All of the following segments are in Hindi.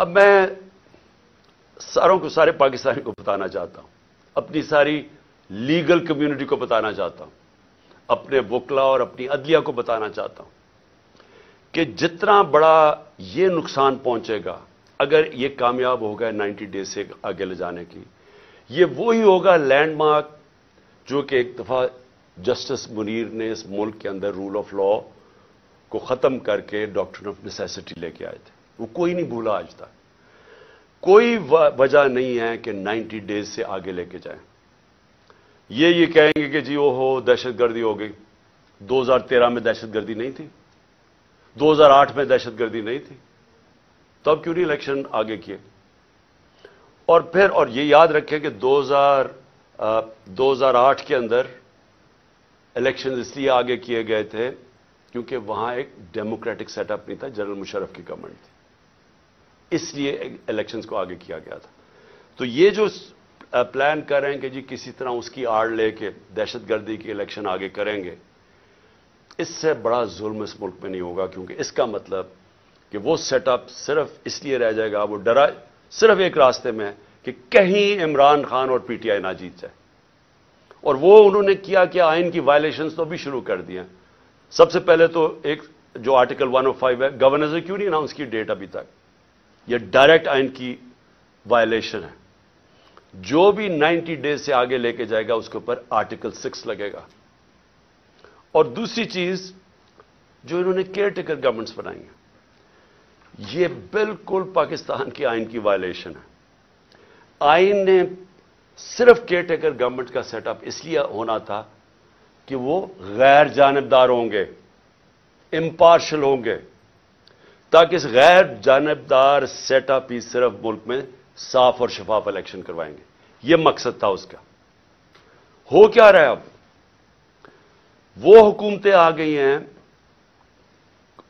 अब मैं सारों को, सारे पाकिस्तानी को बताना चाहता हूँ। अपनी सारी लीगल कम्युनिटी को बताना चाहता हूँ। अपने वकला और अपनी अदलिया को बताना चाहता हूँ कि जितना बड़ा ये नुकसान पहुंचेगा, अगर ये कामयाब हो गया 90 डेज़ से आगे ले जाने की, ये वो ही होगा लैंडमार्क जो कि एक दफ़ा जस्टिस मुनीर ने इस मुल्क के अंदर रूल ऑफ़ लॉ को खत्म करके डॉक्टर ऑफ़ नेसेसिटी लेके आए थे। वो कोई नहीं भूला आज तक। कोई वजह नहीं है कि 90 डेज़ से आगे लेके जाएँ। ये ये कहेंगे कि जी वो हो दहशतगर्दी हो गई। 2013 में दहशतगर्दी नहीं थी। 2008 में दहशतगर्दी नहीं थी। तब क्यों नहीं इलेक्शन आगे किए? और फिर और ये याद रखें कि 2000 आ, 2008 के अंदर इलेक्शन इसलिए आगे किए गए थे क्योंकि वहाँ एक डेमोक्रेटिक सेटअप नहीं था जनरल मुशर्रफ की गवर्नमेंट थी। इसलिए इलेक्शंस को आगे किया गया था। तो ये जो प्लान कर रहे हैं कि जी, किसी तरह उसकी आड़ लेके, दहशतगर्दी की इलेक्शन आगे करेंगे, इससे बड़ा जुल्म इस मुल्क में नहीं होगा, क्योंकि इसका मतलब कि वो सेटअप सिर्फ़ इसलिए रह जाएगा, वो डरा, सिर्फ़ एक रास्ते में कि कहीं इमरान खान और पीटीआई ना जीत जाए। और वो उन्होंने किया कि आइन की वायलेशन तो भी शुरू कर दिए सबसे पहले तो एक, जो आर्टिकल 105 है गवर्नर ने क्यों नहीं अनाउंस की डेट अभी तक? ये डायरेक्ट आइन की वायलेशन है। जो भी 90 डेज़ से आगे लेके जाएगा, उसके ऊपर आर्टिकल 6 लगेगा। और दूसरी चीज़, जो इन्होंने केयर टेकर गवर्नमेंट्स बनाई है, ये बिल्कुल पाकिस्तान की आइन की वायलेशन है। आइन ने सिर्फ़ केयर टेकर गवर्नमेंट का सेटअप इसलिए होना था कि वो गैर जानबदार होंगे इम्पार्शल होंगे। ताकि इस गैर जानबदार सेटअप ही सिर्फ़ मुल्क में साफ़ और शफाफ इलेक्शन करवाएँगे। यह मकसद था उसका। हो क्या रहा है अब? वो हुकूमतें आ गई हैं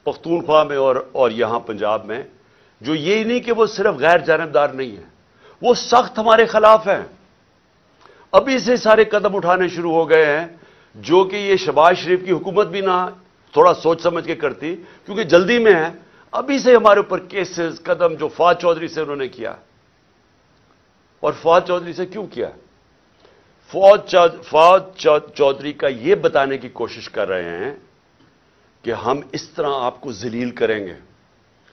पख्तूनख्वा में और और यहाँ पंजाब में, जो ये नहीं कि वो सिर्फ़ गैर जानबदार नहीं है। वो सख्त हमारे खिलाफ हैं। अभी से सारे कदम उठाने शुरू हो गए हैं, जो कि ये शबाज शरीफ की हुकूमत भी ना थोड़ा सोच समझ के करती, क्योंकि जल्दी में है। अभी से हमारे ऊपर केसेस, कदम जो फाज चौधरी से उन्होंने किया। और फौज चौधरी से क्यों किया? फौज फौज चौधरी का यह बताने की कोशिश कर रहे हैं कि हम इस तरह आपको जलील करेंगे।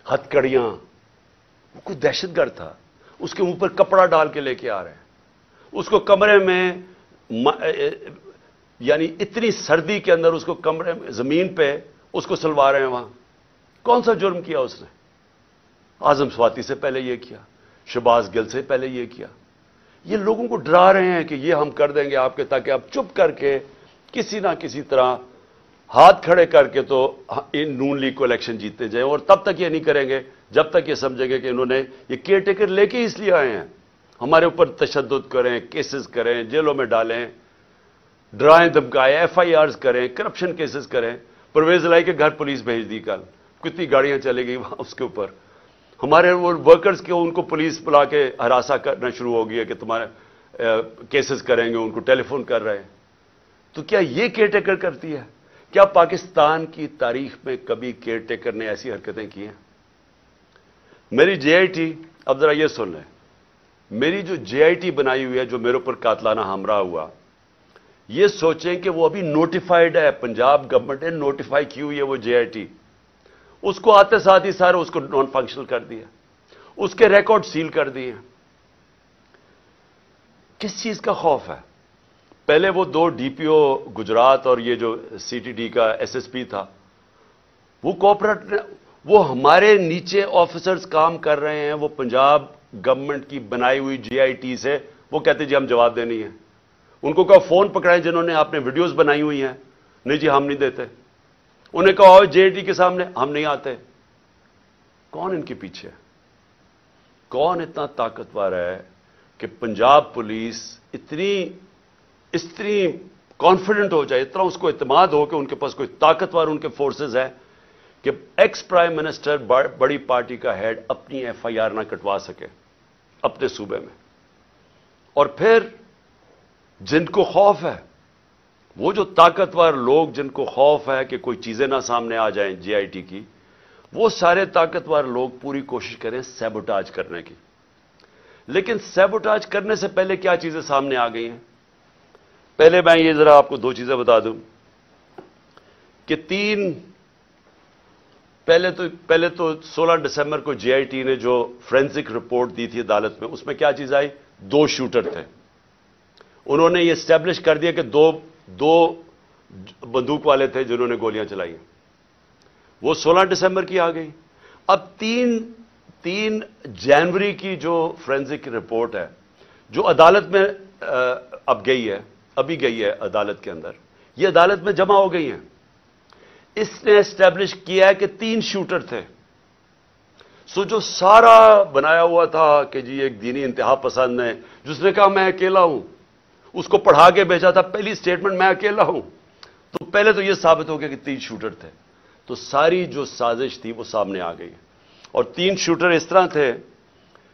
हथकड़ियाँ, वो कोई दहशतगर्द था। उसके मुँह पर कपड़ा डाल के लेके आ रहे हैं। उसको कमरे में यानी इतनी सर्दी के अंदर उसको कमरे में, ज़मीन पे उसको सलवा रहे हैं वहाँ। कौन सा जुर्म किया उसने? आज़म स्वाति से पहले यह किया, शबाज गिल से पहले यह किया। ये लोगों को डरा रहे हैं कि ये हम कर देंगे आपके, ताकि आप चुप करके किसी ना किसी तरह हाथ खड़े करके तो इन नून लीग को इलेक्शन जीतते जाए, और तब तक ये नहीं करेंगे, जब तक ये समझेंगे कि इन्होंने ये केयर टेकर लेके इसलिए आए हैं। हमारे ऊपर तशद करें, केसेस करें, जेलों में डालें, डराएँ, धमकाएँ एफ़ आई आर करें, करप्शन केसेस करें। परवेज लाई के घर पुलिस भेज दी कल। कितनी गाड़ियाँ चली गई वहाँ उसके ऊपर। हमारे वो वर्कर्स के उनको पुलिस बुला के हरासा करना शुरू हो गया कि तुम्हारे केसेस करेंगे, उनको टेलीफोन कर रहे हैं। तो क्या ये केयर टेकर करती है? क्या पाकिस्तान की तारीख में कभी केयर टेकर ने ऐसी हरकतें की हैं? मेरी जेआईटी अब जरा ये सुन लें। मेरी जो जेआईटी बनाई हुई है, जो मेरे ऊपर कातलाना हमरा हुआ, ये सोचें कि वो अभी नोटिफाइड है। पंजाब गवर्नमेंट ने नोटिफाई की हुई है वो जेआईटी उसको आते साथ ही सारे उसको नॉन फंक्शनल कर दिया। उसके रिकॉर्ड सील कर दिए। किस चीज़ का खौफ है? पहले वो दो डीपीओ गुजरात और ये जो सीटीडी का एसएसपी था, वो कॉपरेट वो हमारे नीचे ऑफिसर्स काम कर रहे हैं, वो पंजाब गवर्नमेंट की बनाई हुई जीआईटी से, वो कहते जी, हम जवाब देनी है उनको कहा, फ़ोन पकड़ाए जिन्होंने, आपने वीडियोस बनाई हुई हैं। नहीं जी, हम नहीं देते। उन्हें कहा जेडी के सामने। हम नहीं आते। कौन इनके पीछे कौन इतना ताकतवर है कि पंजाब पुलिस इतनी इतनी कॉन्फिडेंट हो जाए, इतना उसको इतमाद हो कि उनके पास कोई ताकतवर उनके फोर्सेस है कि एक्स प्राइम मिनिस्टर बड़ी पार्टी का हेड अपनी एफआईआर ना कटवा सके, अपने सूबे में। और फिर जिनको खौफ है वो जो ताकतवर लोग जिनको खौफ है कि कोई चीज़ें ना सामने आ जाएँ जीआईटी की, वो सारे ताकतवर लोग पूरी कोशिश करें सेबोटाज करने की। लेकिन सेबोटाज करने से पहले क्या चीज़ें सामने आ गई हैं? पहले मैं ये जरा आपको दो चीज़ें बता दूँ कि तीन, पहले तो पहले तो 16 दिसंबर को जेआईटी ने जो फ्रेंसिक रिपोर्ट दी थी अदालत में, उसमें क्या चीज़ आई? दो शूटर थे। उन्होंने ये स्टैब्लिश कर दिया कि दो दो बंदूक वाले थे जिन्होंने गोलियाँ चलाई। वो 16 दिसंबर की आ गई। अब तीन तीन जनवरी की जो फ्रेंसिक रिपोर्ट है, जो अदालत में अब गई है, अभी गई है अदालत के अंदर, ये अदालत में जमा हो गई है। इसने एस्टेब्लिश किया है कि तीन शूटर थे। सो जो सारा बनाया हुआ था कि जी एक दीनी इंतहा पसंद है, जिसने कहा, मैं अकेला हूँ। उसको पढ़ा के भेजा था, पहली स्टेटमेंट मैं अकेला हूँ। तो पहले तो यह साबित हो गया कि तीन शूटर थे। तो सारी जो साजिश थी वो सामने आ गई। और तीन शूटर इस तरह थे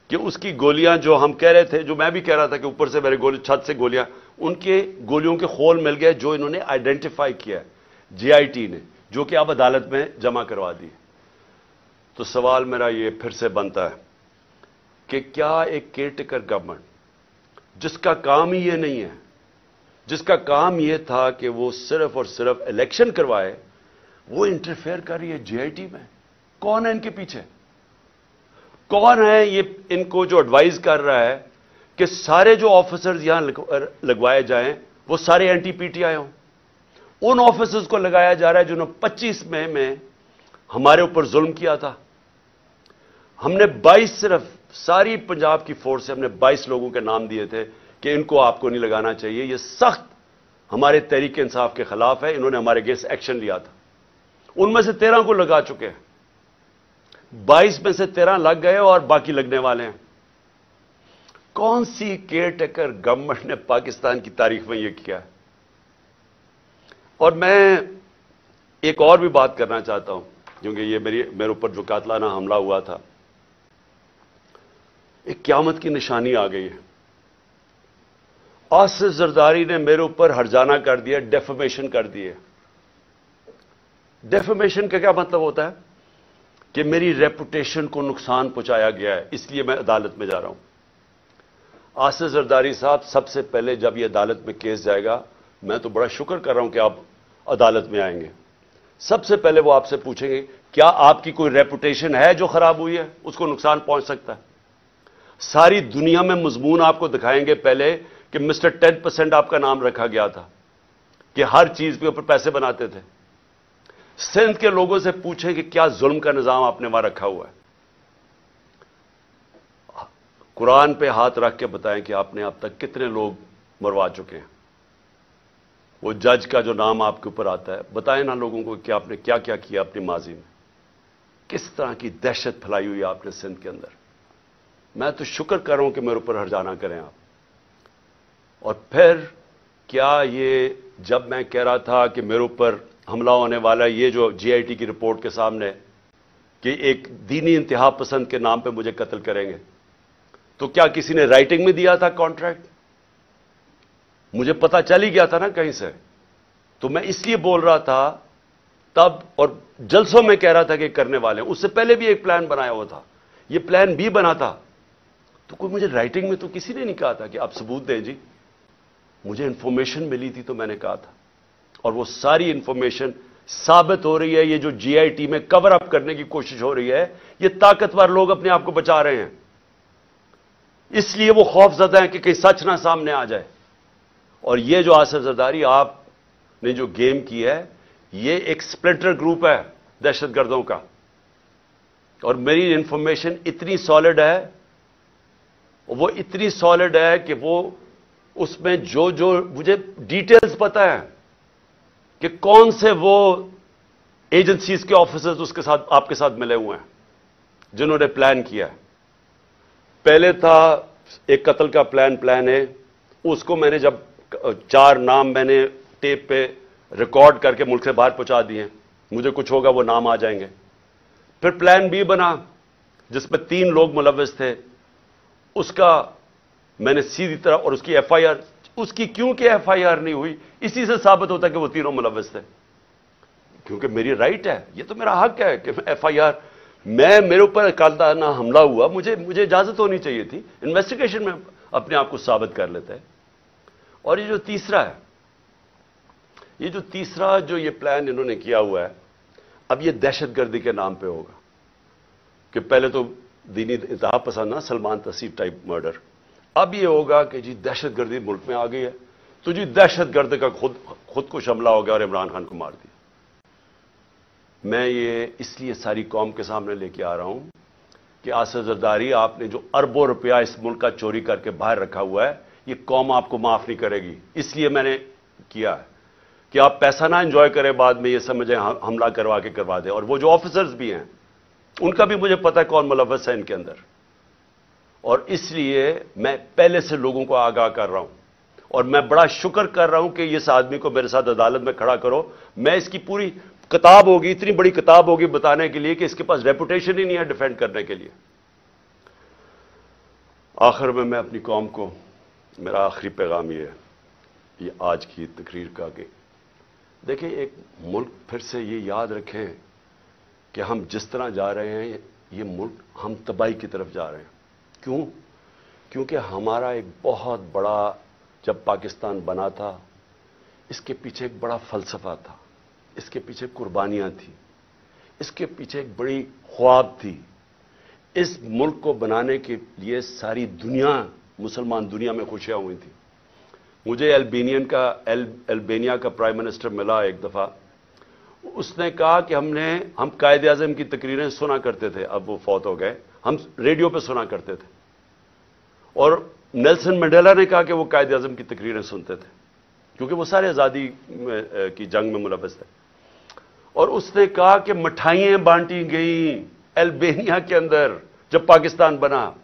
कि उसकी गोलियाँ जो हम कह रहे थे, जो मैं भी कह रहा था कि ऊपर से मेरे गोली, छत से गोलियाँ, उनके गोलियों के खोल मिल गए जो इन्होंने आइडेंटिफाई किया जीआईटी ने, जो कि अब अदालत में जमा करवा दी। तो सवाल मेरा ये फिर से बनता है कि क्या एक केयरटेकर गवर्नमेंट जिसका काम ही ये नहीं है जिसका काम यह था कि वो सिर्फ़ और सिर्फ़ इलेक्शन करवाए वो इंटरफेयर कर रही है जीआईटी में। कौन है इनके पीछे? कौन है ये इनको जो एडवाइज कर रहा है कि सारे जो ऑफिसर्स यहाँ लगवाए जाएँ वो सारे एंटी पीटीआई हों। उन ऑफिसर्स को लगाया जा रहा है जिन्होंने 25 मई में, में हमारे ऊपर जुल्म किया था। हमने 22 सिर्फ़ सारी पंजाब की फोर्स से हमने 22 लोगों के नाम दिए थे कि इनको आपको नहीं लगाना चाहिए। यह सख्त हमारे तरीके इंसाफ के खिलाफ है। इन्होंने हमारे अगेंस्ट एक्शन लिया था। उनमें से तेरह को लगा चुके हैं। बाईस में से तेरह लग गए और बाकी लगने वाले हैं। कौन सी केयर टेकर गवर्नमेंट ने पाकिस्तान की तारीख में यह किया है? और मैं एक और भी बात करना चाहता हूँ, क्योंकि ये मेरी, मेरे ऊपर जो कातलाना हमला हुआ था। एक क्यामत की निशानी आ गई है। आसिफ जरदारी ने मेरे ऊपर हरजाना कर दिया डेफोमेशन कर दिए डेफोमेशन का क्या मतलब होता है? कि मेरी रेपुटेशन को नुकसान पहुँचाया गया है, इसलिए मैं अदालत में जा रहा हूँ। आसिफ जरदारी साहब, सबसे पहले जब यह अदालत में केस जाएगा, मैं तो बड़ा शुक्र कर रहा हूँ कि आप अदालत में आएँगे। सबसे पहले वो आपसे पूछेंगे, क्या आपकी कोई रेपुटेशन है जो खराब हुई है? उसको नुकसान पहुँच सकता है? सारी दुनिया में मजमून आपको दिखाएँगे पहले कि मिस्टर टेन परसेंट आपका नाम रखा गया था कि हर चीज़ के ऊपर पैसे बनाते थे। सिंध के लोगों से पूछें कि क्या जुल्म का निज़ाम आपने वहाँ रखा हुआ है। कुरान पे हाथ रख के बताएँ कि आपने अब तक कितने लोग मरवा चुके हैं। वो जज का जो नाम आपके ऊपर आता है, बताएँ ना लोगों को कि आपने क्या क्या किया अपनी माजी में। किस तरह की दहशत फैलाई हुई आपने सिंध के अंदर। मैं तो शुक्र कर रहा हूँ कि मेरे ऊपर हरजाना करें आप। और फिर क्या ये जब मैं कह रहा था कि मेरे ऊपर हमला होने वाला ये जो जीआईटी की रिपोर्ट के सामने कि एक दीनी इंतहा पसंद के नाम पे मुझे कत्ल करेंगे तो क्या किसी ने राइटिंग में दिया था कॉन्ट्रैक्ट मुझे पता चल ही गया था ना कहीं से। तो मैं इसलिए बोल रहा था, तब और जलसों में कह रहा था कि करने वाले उससे पहले भी एक प्लान बनाया हुआ था। यह प्लान भी बना था। तो कोई मुझे राइटिंग में तो किसी ने नहीं कहा था कि आप सबूत दें जी। मुझे इंफॉर्मेशन मिली थी तो मैंने कहा था। और वो सारी इंफॉर्मेशन साबित हो रही है, ये जो जीआईटी में कवर अप करने की कोशिश हो रही है, ये ताकतवर लोग अपने आप को बचा रहे हैं। इसलिए वो खौफजदा है कि कहीं सच ना सामने आ जाए। और ये जो आसिफ जरदारी, आपने जो गेम की है, ये एक स्प्लिटर ग्रुप है दहशतगर्दों का। और मेरी इंफॉर्मेशन इतनी सॉलिड है वो इतनी सॉलिड है कि वो उसमें जो जो मुझे डिटेल्स पता है कि कौन से वो एजेंसीज के ऑफिसर्स उसके साथ, आपके साथ मिले हुए हैं, जिन्होंने प्लान किया है। पहले था एक कत्ल का प्लान प्लान है उसको मैंने जब, चार नाम मैंने टेप पे रिकॉर्ड करके मुल्क से बाहर पहुँचा दिए मुझे कुछ होगा, वो नाम आ जाएँगे। फिर प्लान बी बना, जिसमें तीन लोग मुलविस थे। उसका मैंने सीधी तरह और उसकी एफआईआर, उसकी क्यों कि एफआईआर नहीं हुई? इसी से साबित होता है कि वो तीनों मुलविस थे। क्योंकि मेरी राइट है, ये तो मेरा हक है कि एफआईआर, मैं, मेरे ऊपर कालदाना हमला हुआ, मुझे मुझे इजाज़त होनी चाहिए थी। इन्वेस्टिगेशन में अपने आप को साबित कर लेते हैं। और ये जो तीसरा है, ये जो तीसरा जो ये प्लान इन्होंने किया हुआ है, अब ये दहशतगर्दी के नाम पे होगा। कि पहले तो दीनी इंतहा पसंद ना, सलमान तसीब टाइप मर्डर अब ये होगा कि जी दहशतगर्दी मुल्क में आ गई है तो जी दहशतगर्द का खुद खुद को हमला हो गया और इमरान खान को मार दिया। मैं ये इसलिए सारी कौम के सामने लेके आ रहा हूँ कि आसर जरदारी, आपने जो अरबों रुपया इस मुल्क का चोरी करके बाहर रखा हुआ है, ये कौम आपको माफ़ नहीं करेगी। इसलिए मैंने किया है कि आप पैसा ना एंजॉय करें, बाद में ये समझें हमला करवा के करवा दें। और वो जो ऑफिसर्स भी हैं उनका भी मुझे पता है कौन मुलवस है इनके अंदर। और इसलिए मैं पहले से लोगों को आगाह कर रहा हूँ। और मैं बड़ा शुक्र कर रहा हूँ कि इस आदमी को मेरे साथ अदालत में खड़ा करो। मैं इसकी पूरी किताब होगी, इतनी बड़ी किताब होगी बताने के लिए कि इसके पास रेपुटेशन ही नहीं है डिफेंड करने के लिए। आखिर में मैं अपनी कौम को, मेरा आखिरी पैगाम ये है ये आज की तकरीर का कि देखिए, एक मुल्क फिर से ये याद रखें कि हम जिस तरह जा रहे हैं ये मुल्क हम तबाही की तरफ़ जा रहे हैं। क्यों? क्योंकि हमारा एक बहुत बड़ा जब पाकिस्तान बना था इसके पीछे एक बड़ा फलसफा था इसके पीछे कुर्बानियाँ थी इसके पीछे एक बड़ी ख्वाब थी। इस मुल्क को बनाने के लिए सारी दुनिया मुसलमान दुनिया में खुशियाँ हुई थी। मुझे एल्बेनियन का एल, एल्बेनिया का प्राइम मिनिस्टर मिला एक दफ़ा। उसने कहा कि हमने, हम कायद अजम की तकरीरें सुना करते थे। अब वो फौत हो गए। हम रेडियो पे सुना करते थे। और नेल्सन मंडेला ने कहा कि वो कायद अजम की तकरीरें सुनते थे। क्योंकि वो सारे आज़ादी की जंग में मुलवस थे। और उसने कहा कि मिठाइयाँ बांटी गई एल्बेनिया के अंदर जब पाकिस्तान बना।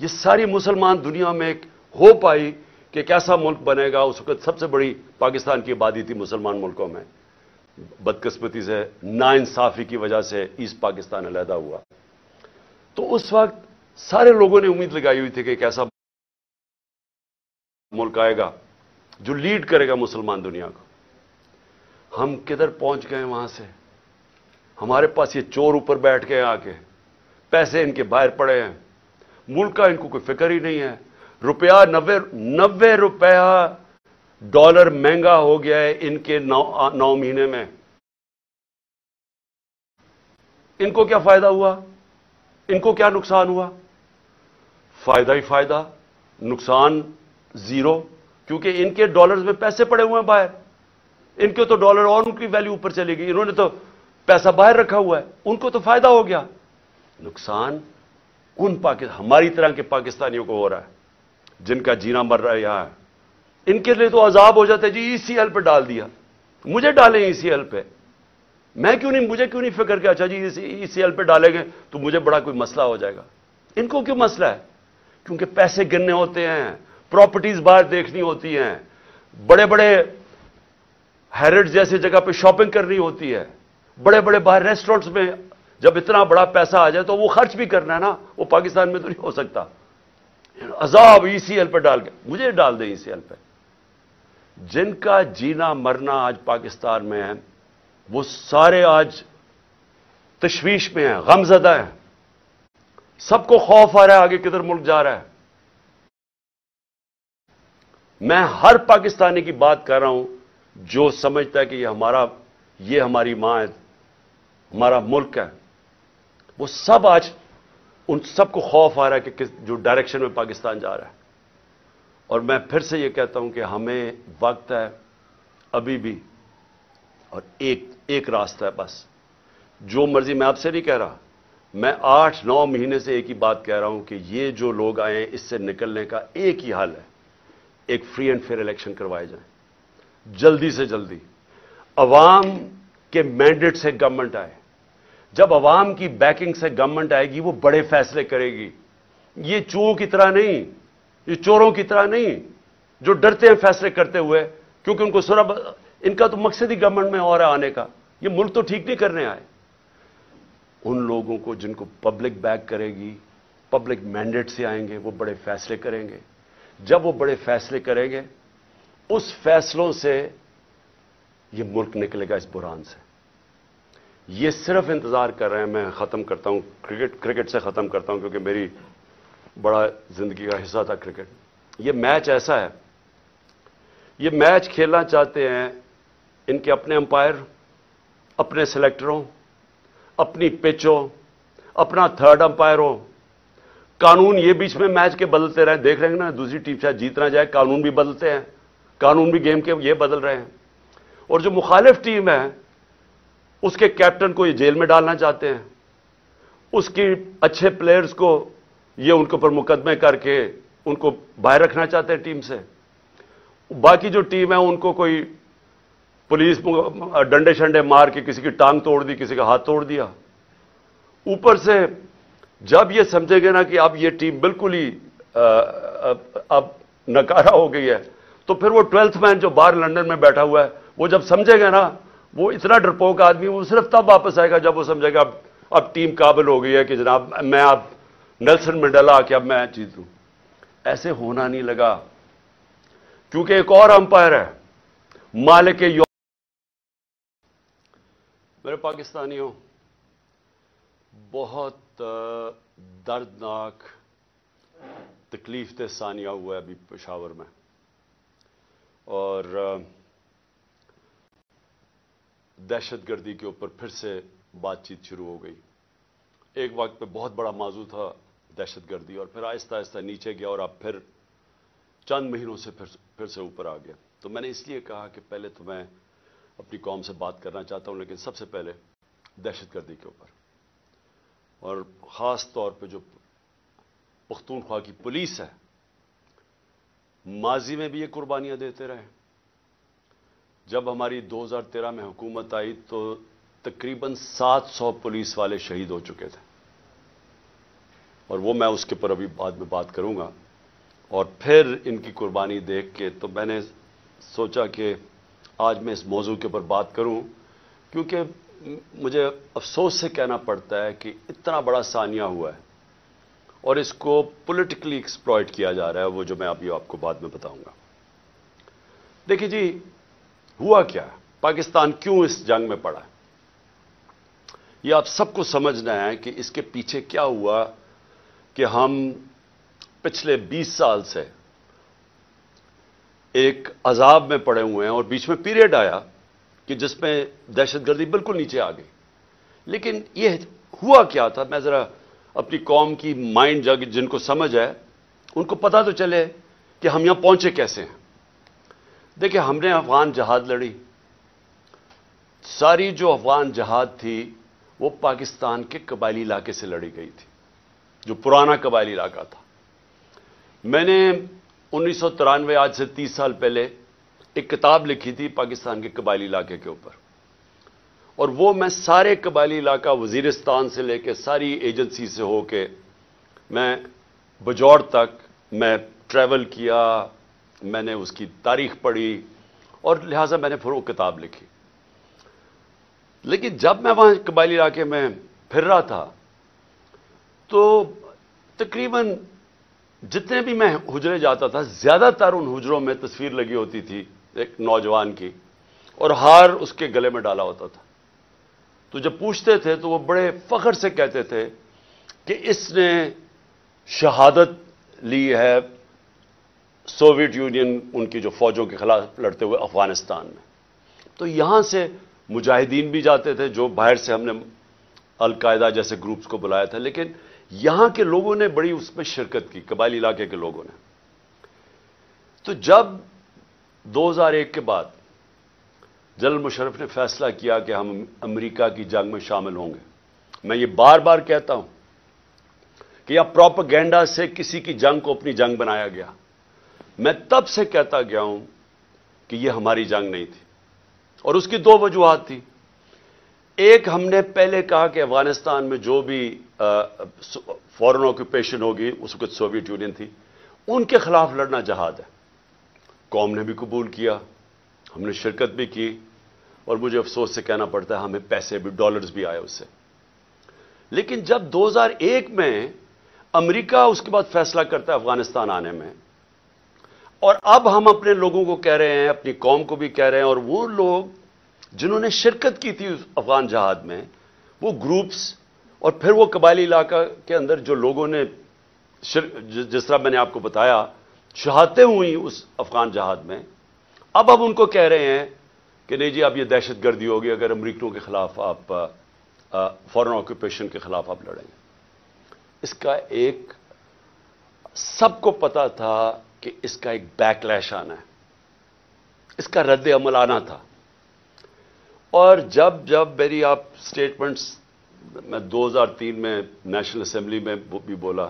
ये सारी मुसलमान दुनिया में एक हो पाई कि कैसा मुल्क बनेगा। उस वक्त सबसे बड़ी पाकिस्तान की आबादी थी मुसलमान मुल्कों में। बदकस्मती से नाइंसाफी की वजह से ईस्ट पाकिस्तान अलहदा हुआ। तो उस वक्त सारे लोगों ने उम्मीद लगाई हुई थी कि कैसा मुल्क आएगा जो लीड करेगा मुसलमान दुनिया को। हम किधर पहुँच गए वहाँ से? हमारे पास ये चोर ऊपर बैठ गए आके। पैसे इनके बाहर पड़े हैं। मुल्क का इनको कोई फ़िक्र ही नहीं है। रुपया नब्बे नब्बे रुपया डॉलर महँगा हो गया है इनके नौ, नौ महीने में। इनको क्या फ़ायदा हुआ? इनको क्या नुकसान हुआ? फ़ायदा ही फ़ायदा नुकसान ज़ीरो क्योंकि इनके डॉलर्स में पैसे पड़े हुए हैं बाहर। इनके तो डॉलर और उनकी वैल्यू ऊपर चली गई इन्होंने तो पैसा बाहर रखा हुआ है उनको तो फ़ायदा हो गया। नुकसान उन पाकिस्तान हमारी तरह के पाकिस्तानियों को हो रहा है जिनका जीना मर रहा है यहाँ। इनके लिए तो अजाब हो जाता है जी ईसीएल पर डाल दिया। मुझे डालें ईसीएल पे। मैं क्यों नहीं, मुझे क्यों नहीं फ़िक्र कि अच्छा जी ईसीएल पे डालेंगे तो मुझे बड़ा कोई मसला हो जाएगा। इनको क्यों मसला है? क्योंकि पैसे गिनने होते हैं प्रॉपर्टीज़ बाहर देखनी होती हैं बड़े बड़े हैरिड जैसी जगह पे शॉपिंग करनी होती है बड़े बड़े बाहर रेस्टोरेंट्स में जब इतना बड़ा पैसा आ जाए तो वो खर्च भी करना है ना, वो पाकिस्तान में तो नहीं हो सकता। अजाब ईसीएल पर डाल के, मुझे डाल दें ईसीएल पे। जिनका जीना मरना आज पाकिस्तान में है, वो सारे आज तशवीश में है, गमजदा है। सबको खौफ आ रहा है आगे किधर मुल्क जा रहा है। मैं हर पाकिस्तानी की बात कर रहा हूँ, जो समझता है कि ये हमारा, ये हमारी माँ है, हमारा मुल्क है। वो सब आज उन सबको खौफ आ रहा है कि किस, जो डायरेक्शन में पाकिस्तान जा रहा है। और मैं फिर से ये कहता हूँ कि हमें वक्त है, अभी भी, और एक एक रास्ता है बस। जो मर्ज़ी, मैं आपसे नहीं कह रहा, मैं आठ, नौ महीने से एक ही बात कह रहा हूँ कि ये जो लोग आए हैं, इससे निकलने का एक ही हल है, एक फ्री एंड फेयर इलेक्शन करवाए जाए। जल्दी से जल्दी। अवाम के मैंडेट से गवर्नमेंट आए। जब अवाम की बैकिंग से गवर्नमेंट आएगी, वो बड़े फैसले करेगी। ये चोरों की तरह नहीं। ये चोरों की तरह नहीं, जो डरते हैं फैसले करते हुए, क्योंकि उनको सुरा इनका तो मकसद ही गवर्नमेंट में और है आने का। ये मुल्क तो ठीक नहीं करने आए। उन लोगों को जिनको पब्लिक बैक करेगी पब्लिक मैंडेट से आएँगे, वो बड़े फैसले करेंगे। जब वो बड़े फैसले करेंगे, उस फैसलों से ये मुल्क निकलेगा इस बुरान से। ये सिर्फ़ इंतज़ार कर रहे हैं, मैं ख़त्म करता हूँ, क्रिकेट क्रिकेट से ख़त्म करता हूँ, क्योंकि मेरी बड़ा ज़िंदगी का हिस्सा था क्रिकेट। ये मैच ऐसा है। ये मैच खेलना चाहते हैं इनके अपने अंपायर, अपने सेलेक्टरों, अपनी पिचों, अपना थर्ड अंपायर। हो कानून ये बीच में मैच के बदलते रहे। देख रहे हैं ना, दूसरी टीम शायद जीत ना जाए, कानून भी बदलते हैं। कानून भी गेम के ये बदल रहे हैं। और जो मुखालिफ टीम है, उसके कैप्टन को ये जेल में डालना चाहते हैं। उसकी अच्छे प्लेयर्स को ये उनके ऊपर मुकदमे करके उनको बाहर रखना चाहते हैं टीम से। बाकी जो टीम है, उनको कोई पुलिस डंडे शंडे मार के किसी की टांग तोड़ दी, किसी का हाथ तोड़ दिया। ऊपर से जब ये समझेंगे ना कि अब ये टीम बिल्कुल ही अब नकारा हो गई है तो फिर वो ट्वेल्थ मैन जो बाहर लंदन में बैठा हुआ है, वो जब समझेगा ना, वो इतना डरपोक आदमी, वो सिर्फ़ तब वापस आएगा जब वो समझेगा, अब अब टीम काबिल हो गई है कि जनाब, मैं अब नेल्सन मंडेला आके अब मैं जीत? जीतूं ऐसे होना नहीं लगा। क्योंकि एक और अंपायर है, मालिक मेरे पाकिस्तानियों, बहुत दर्दनाक तकलीफ़ से सानिया हुआ है अभी पेशावर में। और दहशतगर्दी के ऊपर फिर से बातचीत शुरू हो गई। एक वक्त पे बहुत बड़ा मौजू था दहशत गर्दी और फिर आहिस्ता आहिस्ता नीचे गया और अब फिर चंद महीनों से फिर फिर से ऊपर आ गया। तो मैंने इसलिए कहा कि पहले तो मैं अपनी कौम से बात करना चाहता हूँ, लेकिन सबसे पहले दहशत गर्दी के ऊपर। और ख़ास तौर पे जो पख्तूनख्वा की पुलिस है, माजी में भी ये कुर्बानियाँ देते रहे। जब हमारी 2013 में हुकूमत आई तो तकरीबन 700 पुलिस वाले शहीद हो चुके थे। और वो मैं उसके ऊपर अभी बाद में बात करूँगा। और फिर इनकी कुर्बानी देख के तो मैंने सोचा कि आज मैं इस मौजू के ऊपर बात करूँ, क्योंकि मुझे अफसोस से कहना पड़ता है कि इतना बड़ा सानिया हुआ है और इसको पॉलिटिकली एक्सप्लॉयट किया जा रहा है, वो जो मैं अभी आपको बाद में बताऊँगा। देखिए जी, हुआ क्या? पाकिस्तान क्यों इस जंग में पड़ा? है ये आप सबको समझना है कि इसके पीछे क्या हुआ कि हम पिछले 20 साल से एक अजाब में पड़े हुए हैं और बीच में पीरियड आया कि जिसमें दहशतगर्दी बिल्कुल नीचे आ गई। लेकिन यह हुआ क्या था? मैं ज़रा अपनी कौम की माइंड जग, जिनको समझ है, उनको पता तो चले कि हम यहाँ पहुँचे कैसे हैं। देखिए, हमने अफगान जहाद लड़ी। सारी जो अफगान जहाद थी, वो पाकिस्तान के कबायली इलाके से लड़ी गई थी। जो पुराना कबायली इलाका था। मैंने उन्नीस सौ तिरानवे, आज से 30 साल पहले एक किताब लिखी थी पाकिस्तान के कबायली इलाके के ऊपर। और वो मैं सारे कबायली इलाका वजीरिस्तान से लेकर सारी एजेंसी से होके मैं बजौड़ तक मैं ट्रैवल किया, मैंने उसकी तारीख पढ़ी और लिहाजा मैंने फिर वो किताब लिखी। लेकिन जब मैं वहाँ कबायली इलाके में फिर रहा था तो तकरीबन जितने भी मैं हुजरे जाता था, ज़्यादातर उन हुजरों में तस्वीर लगी होती थी एक नौजवान की, और हार उसके गले में डाला होता था। तो जब पूछते थे तो वो बड़े फख्र से कहते थे कि इसने शहादत ली है सोवियत यूनियन, उनकी जो फौजों के खिलाफ लड़ते हुए अफ़गानिस्तान में। तो यहाँ से मुजाहिदीन भी जाते थे, जो बाहर से हमने अलकायदा जैसे ग्रुप्स को बुलाया था, लेकिन यहाँ के लोगों ने बड़ी उसमें शिरकत की, कबाइली इलाके के लोगों ने। तो जब 2001 के बाद जनरल मुशरफ ने फैसला किया कि हम अमेरिका की जंग में शामिल होंगे, मैं ये बार बार कहता हूँ कि यह प्रोपागेंडा से किसी की जंग को अपनी जंग बनाया गया। मैं तब से कहता गया हूँ कि यह हमारी जंग नहीं थी और उसकी दो वजूहत थी। एक हमने पहले कहा कि अफ़गानिस्तान में जो भी फॉरेन ऑक्यूपेशन होगी, उस वक्त सोवियत यूनियन थी। उनके खिलाफ लड़ना जहाद है। कौम ने भी कबूल किया, हमने शिरकत भी की, और मुझे अफसोस से कहना पड़ता है, हमें पैसे भी डॉलर्स भी आए उससे। लेकिन जब 2001 में अमेरिका उसके बाद फैसला करता है अफ़गानिस्तान आने में, और अब हम अपने लोगों को कह रहे हैं, अपनी कौम को भी कह रहे हैं, और वो लोग जिन्होंने शिरकत की थी उस अफगान जहाद में, वो ग्रुप्स और फिर वो कबायली इलाका के अंदर जो लोगों ने जिस तरह मैंने आपको बताया शहादतें हुई उस अफगान जहाद में, अब अब उनको कह रहे हैं कि नहीं जी अब ये दहशत गर्दी होगी अगर अमरीकियों के खिलाफ आप फॉरन ऑक्यूपेशन के खिलाफ आप लड़ेंगे इसका एक, सबको पता था कि इसका एक बैकलैश आना है। इसका रद्द अमल आना था। और जब जब मेरी आप स्टेटमेंट्स मैं 2003 में नेशनल असेंबली में भी बोला,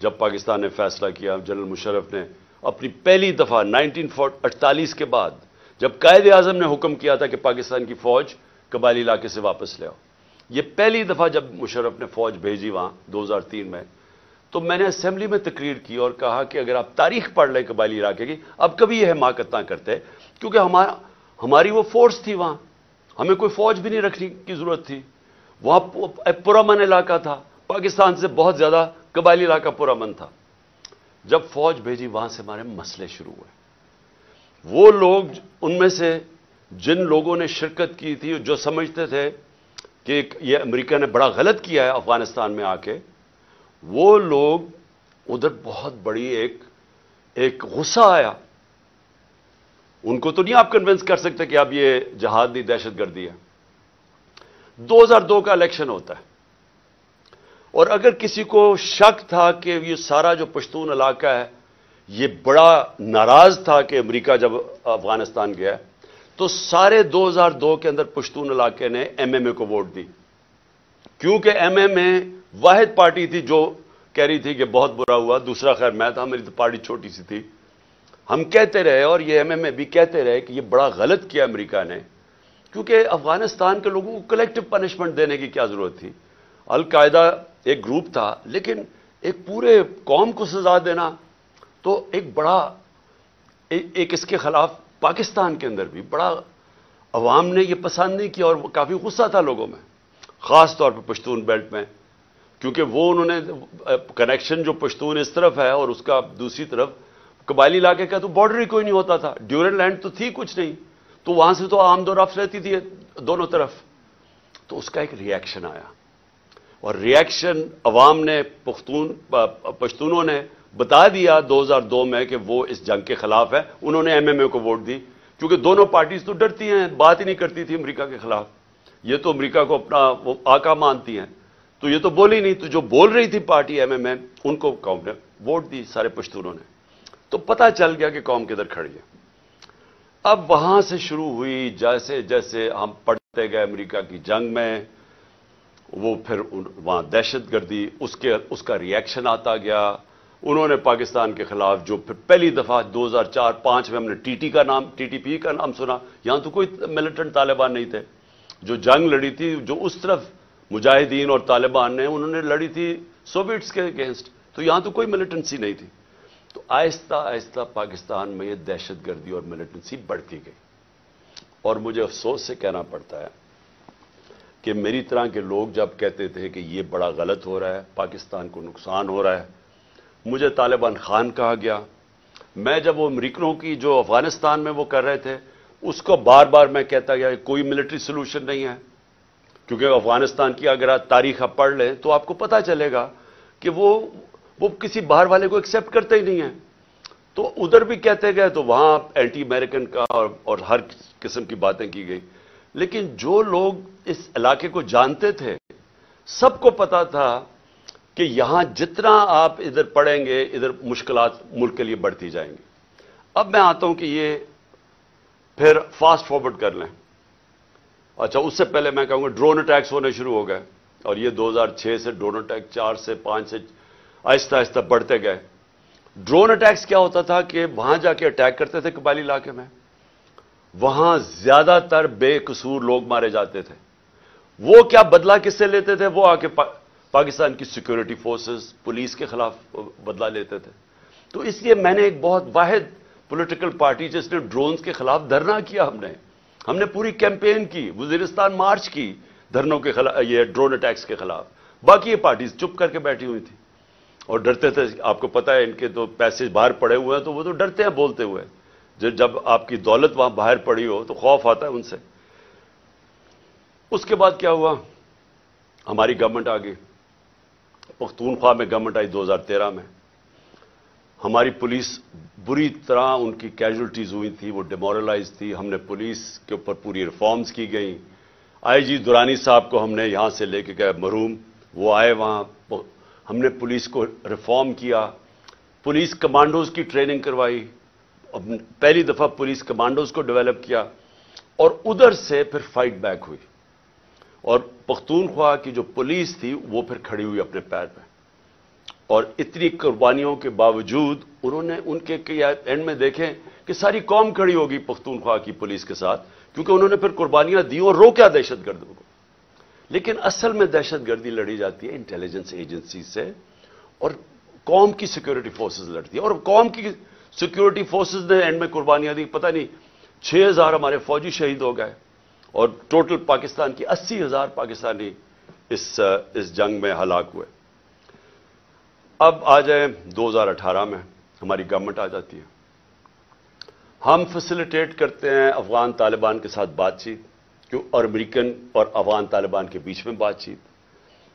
जब पाकिस्तान ने फैसला किया, जनरल मुशरफ ने, अपनी पहली दफ़ा 1948 के बाद, जब कायद आज़म ने हुक्म किया था कि पाकिस्तान की फौज कबाली इलाके से वापस ले आओ। ये पहली दफ़ा जब मुशरफ ने फौज भेजी वहाँ 2003 में तो मैंने असेंबली में तकरीर की और कहा कि अगर आप तारीख पढ़ लें कबाली इलाके की, अब कभी यह हिमाकत ना करते, क्योंकि हमारा हमारी वो फोर्स थी वहाँ। हमें कोई फौज भी नहीं रखने की ज़रूरत थी। वहाँ पुरामन इलाका था। पाकिस्तान से बहुत ज़्यादा कबायली इलाका पुरामन था। जब फौज भेजी, वहाँ से हमारे मसले शुरू हुए। वो लोग, उनमें से जिन लोगों ने शिरकत की थी, जो समझते थे कि ये अमेरिका ने बड़ा गलत किया है अफ़गानिस्तान में आके, वो लोग उधर बहुत बड़ी एक एक गुस्सा आया। उनको तो नहीं आप कन्विंस कर सकते कि अब ये जहाद दहशत गर्दी है। 2002 का इलेक्शन होता है। और अगर किसी को शक था कि ये सारा जो पश्तून इलाका है, ये बड़ा नाराज़ था कि अमेरिका जब अफ़गानिस्तान गया तो सारे 2002 के अंदर पश्तून इलाके ने एमएमए को वोट दी। क्योंकि एमएमए वाहिद पार्टी थी जो कह रही थी कि बहुत बुरा हुआ, दूसरा खैर, मैं था, मेरी तो पार्टी छोटी सी थी। हम कहते रहे और ये एमएमए भी कहते रहे कि ये बड़ा गलत किया अमेरिका ने क्योंकि अफ़गानिस्तान के लोगों को कलेक्टिव पनिशमेंट देने की क्या ज़रूरत थी? अलकायदा एक ग्रुप था लेकिन एक पूरे कौम को सजा देना तो एक बड़ा ए, एक इसके खिलाफ पाकिस्तान के अंदर भी बड़ा अवाम ने यह पसंद नहीं किया और काफ़ी गुस्सा था लोगों में ख़ास तौर पर पश्तून बेल्ट में क्योंकि वो उन्होंने कनेक्शन जो पश्तून इस तरफ़ है और उसका दूसरी तरफ़ कबायली इलाके का तो बॉर्डर ही कोई नहीं होता था। ड्यूरन लैंड तो थी कुछ नहीं। तो वहाँ से तो आम दो रफ रहती थी, दोनों तरफ़। तो उसका एक रिएक्शन आया। और रिएक्शन अवाम ने, पख्तून पश्तूनों ने बता दिया 2002 में कि वो इस जंग के खिलाफ है। उन्होंने एमएमए को वोट दी। क्योंकि दोनों पार्टीज़ तो डरती हैं, बात ही नहीं करती थी अमेरिका के खिलाफ। ये तो अमेरिका को अपना, वो आका मानती हैं। तो ये तो बोली नहीं तो जो बोल रही थी पार्टी एमएमए उनको ने वोट दी सारे पश्तूनों ने। तो पता चल गया कि कौम किधर खड़ी है। अब वहाँ से शुरू हुई, जैसे जैसे हम पढ़ते गए अमेरिका की जंग में, वो फिर वहाँ दहशत गर्दी, उसके, उसका रिएक्शन आता गया। उन्होंने पाकिस्तान के खिलाफ जो फिर पहली दफ़ा 2004-5 में हमने टीटी का नाम, टीटीपी का नाम सुना। यहाँ तो कोई मिलिटेंट तालिबान नहीं थे। जो जंग लड़ी थी, जो उस तरफ़ मुजाहिदीन और तालिबान ने, उन्होंने लड़ी थी सोवियट्स के अगेंस्ट तो यहाँ तो कोई मिलिटेंसी नहीं थी। तो आहिस्ता आहिस्ता पाकिस्तान में ये दहशत गर्दी और मिलिटेंसी बढ़ती गई। और मुझे अफसोस से कहना पड़ता है कि मेरी तरह के लोग जब कहते थे कि ये बड़ा गलत हो रहा है, पाकिस्तान को नुकसान हो रहा है, मुझे तालिबान खान कहा गया। मैं जब वो अमरीकनों की जो अफ़गानिस्तान में वो कर रहे थे, उसको बार बार मैं कहता गया कोई मिलिट्री सोल्यूशन नहीं है। क्योंकि अफ़गानिस्तान की अगर आप तारीख आप पढ़ लें तो आपको पता चलेगा कि वो वो किसी बाहर वाले को एक्सेप्ट करते ही नहीं है। तो उधर भी कहते गए तो वहाँ एंटी अमेरिकन का और, और हर किस्म की बातें की गई। लेकिन जो लोग इस इलाके को जानते थे सबको पता था कि यहाँ जितना आप इधर पढ़ेंगे इधर मुश्किल मुल्क के लिए बढ़ती जाएँगी। अब मैं आता हूँ कि ये फिर फास्ट फॉरवर्ड कर लें। अच्छा उससे पहले मैं कहूँगा ड्रोन अटैक्स होने शुरू हो गए। और ये 2006 से ड्रोन अटैक चार से पाँच से आहिस्ता आहिस्ता बढ़ते गए। ड्रोन अटैक्स क्या होता था कि वहाँ जाके अटैक करते थे कबाली इलाके में? वहाँ ज़्यादातर बेकसूर लोग मारे जाते थे। वो क्या बदला किससे लेते थे? वो आके पा, पाकिस्तान की सिक्योरिटी फोर्सेस पुलिस के खिलाफ बदला लेते थे। तो इसलिए मैंने एक बहुत वाहिद पॉलिटिकल पार्टी जिसने ड्रोन्स के खिलाफ धरना किया हमने। हमने पूरी कैंपेन की वजीरिस्तान मार्च की धरनों के खिलाफ ये ड्रोन अटैक्स के खिलाफ। बाकी ये पार्टीज़ चुप करके बैठी हुई थी। और डरते थे, आपको पता है, इनके तो पैसे बाहर पड़े हुए हैं तो वो तो डरते हैं, बोलते हुए जब आपकी दौलत वहाँ बाहर पड़ी हो तो खौफ आता है उनसे। उसके बाद क्या हुआ? हमारी गवर्नमेंट आ गई। पख्तूनख्वा में गवर्नमेंट आई 2013 में। हमारी पुलिस बुरी तरह उनकी कैजुअलिटीज हुई थी, वो डिमोरलाइज थी। हमने पुलिस के ऊपर पूरी रिफॉर्म्स की गई। आईजी दुरानी साहब को हमने यहाँ से लेके गए मरूम वो आए वहाँ हमने पुलिस को रिफॉर्म किया, पुलिस कमांडोज की ट्रेनिंग करवाई पहली दफ़ा पुलिस कमांडोज को डेवलप किया, और उधर से फिर फाइट बैक हुई। और पख्तूनख्वा की जो पुलिस थी, वो फिर खड़ी हुई अपने पैर पे। और इतनी कुर्बानियों के बावजूद उन्होंने उनके एंड में देखें कि सारी कौम खड़ी होगी पख्तूनख्वा की पुलिस के साथ, क्योंकि उन्होंने फिर कुर्बानियाँ दी और रोक्या दहशतगर्दों को। लेकिन असल में दहशतगर्दी लड़ी जाती है इंटेलिजेंस एजेंसी से और कौम की सिक्योरिटी फोर्सेस लड़ती है। और कौम की सिक्योरिटी फोर्सेस ने एंड में कुर्बानियाँ दी। पता नहीं, छह हज़ार हमारे फौजी शहीद हो गए और टोटल पाकिस्तान की अस्सी हज़ार पाकिस्तानी इस इस जंग में हलाक हुए। अब आ जाए 2018 में, हमारी गवर्नमेंट आ जाती है। हम फैसिलिटेट करते हैं अफगान तालिबान के साथ बातचीत। क्यों? और अमरीकन और अफगान तालिबान के बीच में बातचीत।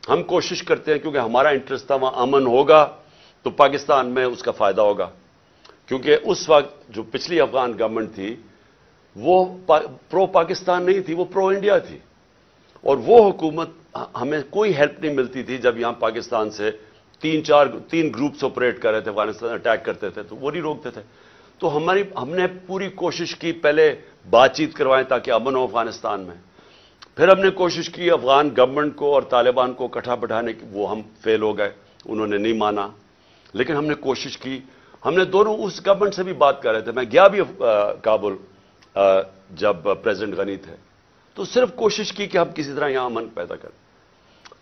हम कोशिश करते हैं क्योंकि हमारा इंटरेस्ट था वहाँ अमन होगा तो पाकिस्तान में उसका फ़ायदा होगा। क्योंकि उस वक्त जो पिछली अफगान गवर्नमेंट थी वो पा, प्रो पाकिस्तान नहीं थी वो प्रो इंडिया थी। और वो हुकूमत हमें कोई हेल्प नहीं मिलती थी जब यहाँ पाकिस्तान से तीन चार तीन ग्रुप्स ऑपरेट कर रहे थे अफ़गानिस्तान अटैक करते थे तो वो नहीं रोकते थे। तो हमारी, हमने पूरी कोशिश की पहले बातचीत करवाएँ ताकि अमन हो अफ़गानिस्तान में। फिर हमने कोशिश की अफगान गवर्नमेंट को और तालिबान को इकट्ठा बैठाने की, वो हम फेल हो गए, उन्होंने नहीं माना। लेकिन हमने कोशिश की, हमने दोनों उस गवर्नमेंट से भी बात कर रहे थे। मैं गया भी काबुल जब प्रेसिडेंट गनी थे। तो सिर्फ़ कोशिश की कि हम किसी तरह यहाँ अमन पैदा करें।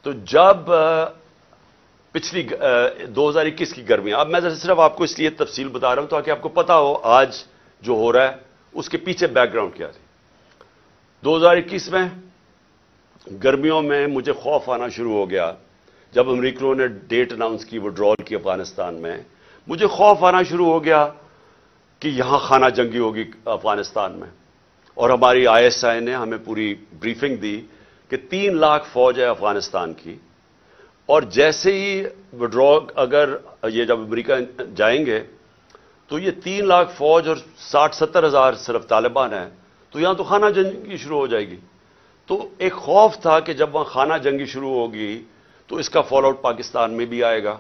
तो जब पिछली दो हज़ार इक्कीस की गर्मी। अब मैं सिर्फ़ आपको इसलिए तफसील बता रहा हूँ ताकि आपको पता हो, आज जो हो रहा है, उसके पीछे बैकग्राउंड क्या थी। 2021 में गर्मियों में मुझे खौफ आना शुरू हो गया, जब अमरीकनों ने डेट अनाउंस की विड्रॉल की अफ़गानिस्तान में। मुझे खौफ आना शुरू हो गया कि यहाँ खाना जंगी होगी अफ़गानिस्तान में। और हमारी आईएसआई ने हमें पूरी ब्रीफिंग दी कि तीन लाख फौज है अफ़गानिस्तान की। और जैसे ही विड्रॉ अगर ये जब अमेरिका जाएँगे तो ये तीन लाख फौज और साठ सत्तर हज़ार सिर्फ़ तालिबान हैं तो यहाँ तो खाना जंगी शुरू हो जाएगी। तो एक खौफ था कि जब वहाँ खाना जंगी शुरू होगी तो इसका फॉल आउट पाकिस्तान में भी आएगा।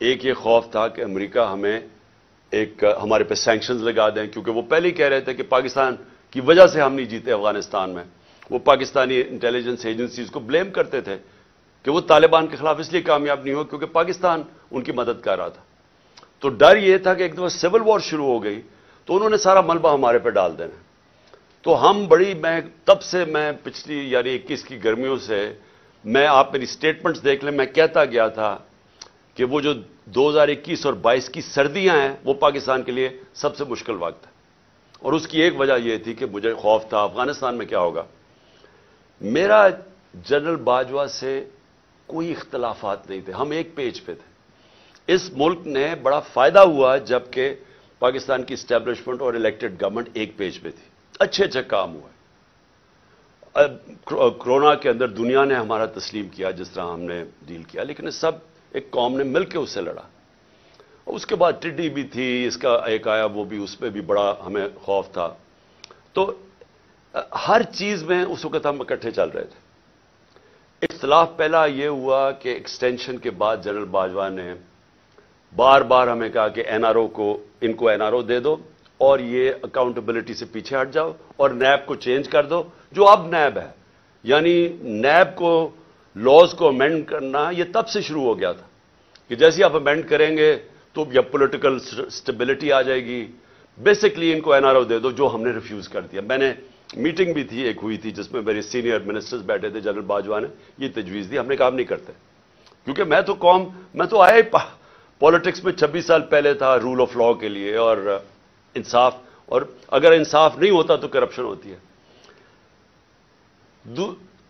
एक ये खौफ था कि अमेरिका हमें एक, हमारे पे सैंक्शन लगा दें, क्योंकि वो पहले ही कह रहे थे कि पाकिस्तान की वजह से हम नहीं जीते अफ़गानिस्तान में। वो पाकिस्तानी इंटेलिजेंस एजेंसीज को ब्लेम करते थे कि वो तालिबान के खिलाफ इसलिए कामयाब नहीं हो क्योंकि पाकिस्तान उनकी मदद कर रहा था। तो डर यह था कि एक दफ़ा सिविल वॉर शुरू हो गई तो उन्होंने सारा मलबा हमारे पर डाल देना। तो हम बड़ी, मैं तब से, मैं पिछली यानी इक्कीस की गर्मियों से, मैं आप मेरी स्टेटमेंट्स देख लें, मैं कहता गया था कि वो जो 2021 और 22 की सर्दियाँ हैं, वो पाकिस्तान के लिए सबसे मुश्किल वक्त है। और उसकी एक वजह यह थी कि मुझे खौफ था, अफ़गानिस्तान में क्या होगा। मेरा जनरल बाजवा से कोई इख्तलाफात नहीं थे, हम एक पेज पे थे। इस मुल्क ने बड़ा फ़ायदा हुआ जबकि पाकिस्तान की स्टैब्लिशमेंट और इलेक्टेड गवर्नमेंट एक पेज पे थी। अच्छे अच्छे काम हुए। कोरोना के अंदर दुनिया ने हमारा तस्लीम किया, जिस तरह हमने डील किया, लेकिन सब एक कौम ने मिलकर उससे लड़ा। उसके बाद टिड्डी भी थी, इसका एक आया, वो भी उस पर भी बड़ा हमें खौफ था। तो हर चीज़ में उस वक्त हम इकट्ठे चल रहे थे। इख्तलाफ पहला यह हुआ कि एक्सटेंशन के बाद जनरल बाजवा ने बार बार हमें कहा कि एनआरओ को, इनको एनआरओ दे दो और ये अकाउंटेबिलिटी से पीछे हट जाओ और नैब को चेंज कर दो, जो अब नैब है। यानी नैब को लॉज को अमेंड करना यह तब से शुरू हो गया था कि जैसे आप अमेंड करेंगे तो यह पॉलिटिकल स्टेबिलिटी आ जाएगी। बेसिकली इनको एनआरओ दे दो, जो हमने रिफ्यूज कर दिया। मैंने मीटिंग भी थी एक हुई थी जिसमें मेरे सीनियर मिनिस्टर्स बैठे थे जनरल बाजवा ने ये तजवीज़ दी हमने काम नहीं करते। क्योंकि मैं तो कौम मैं तो आया ही पॉलिटिक्स में 26 साल पहले था रूल ऑफ़ लॉ के लिए और इंसाफ और अगर इंसाफ नहीं होता तो करप्शन होती है। दू,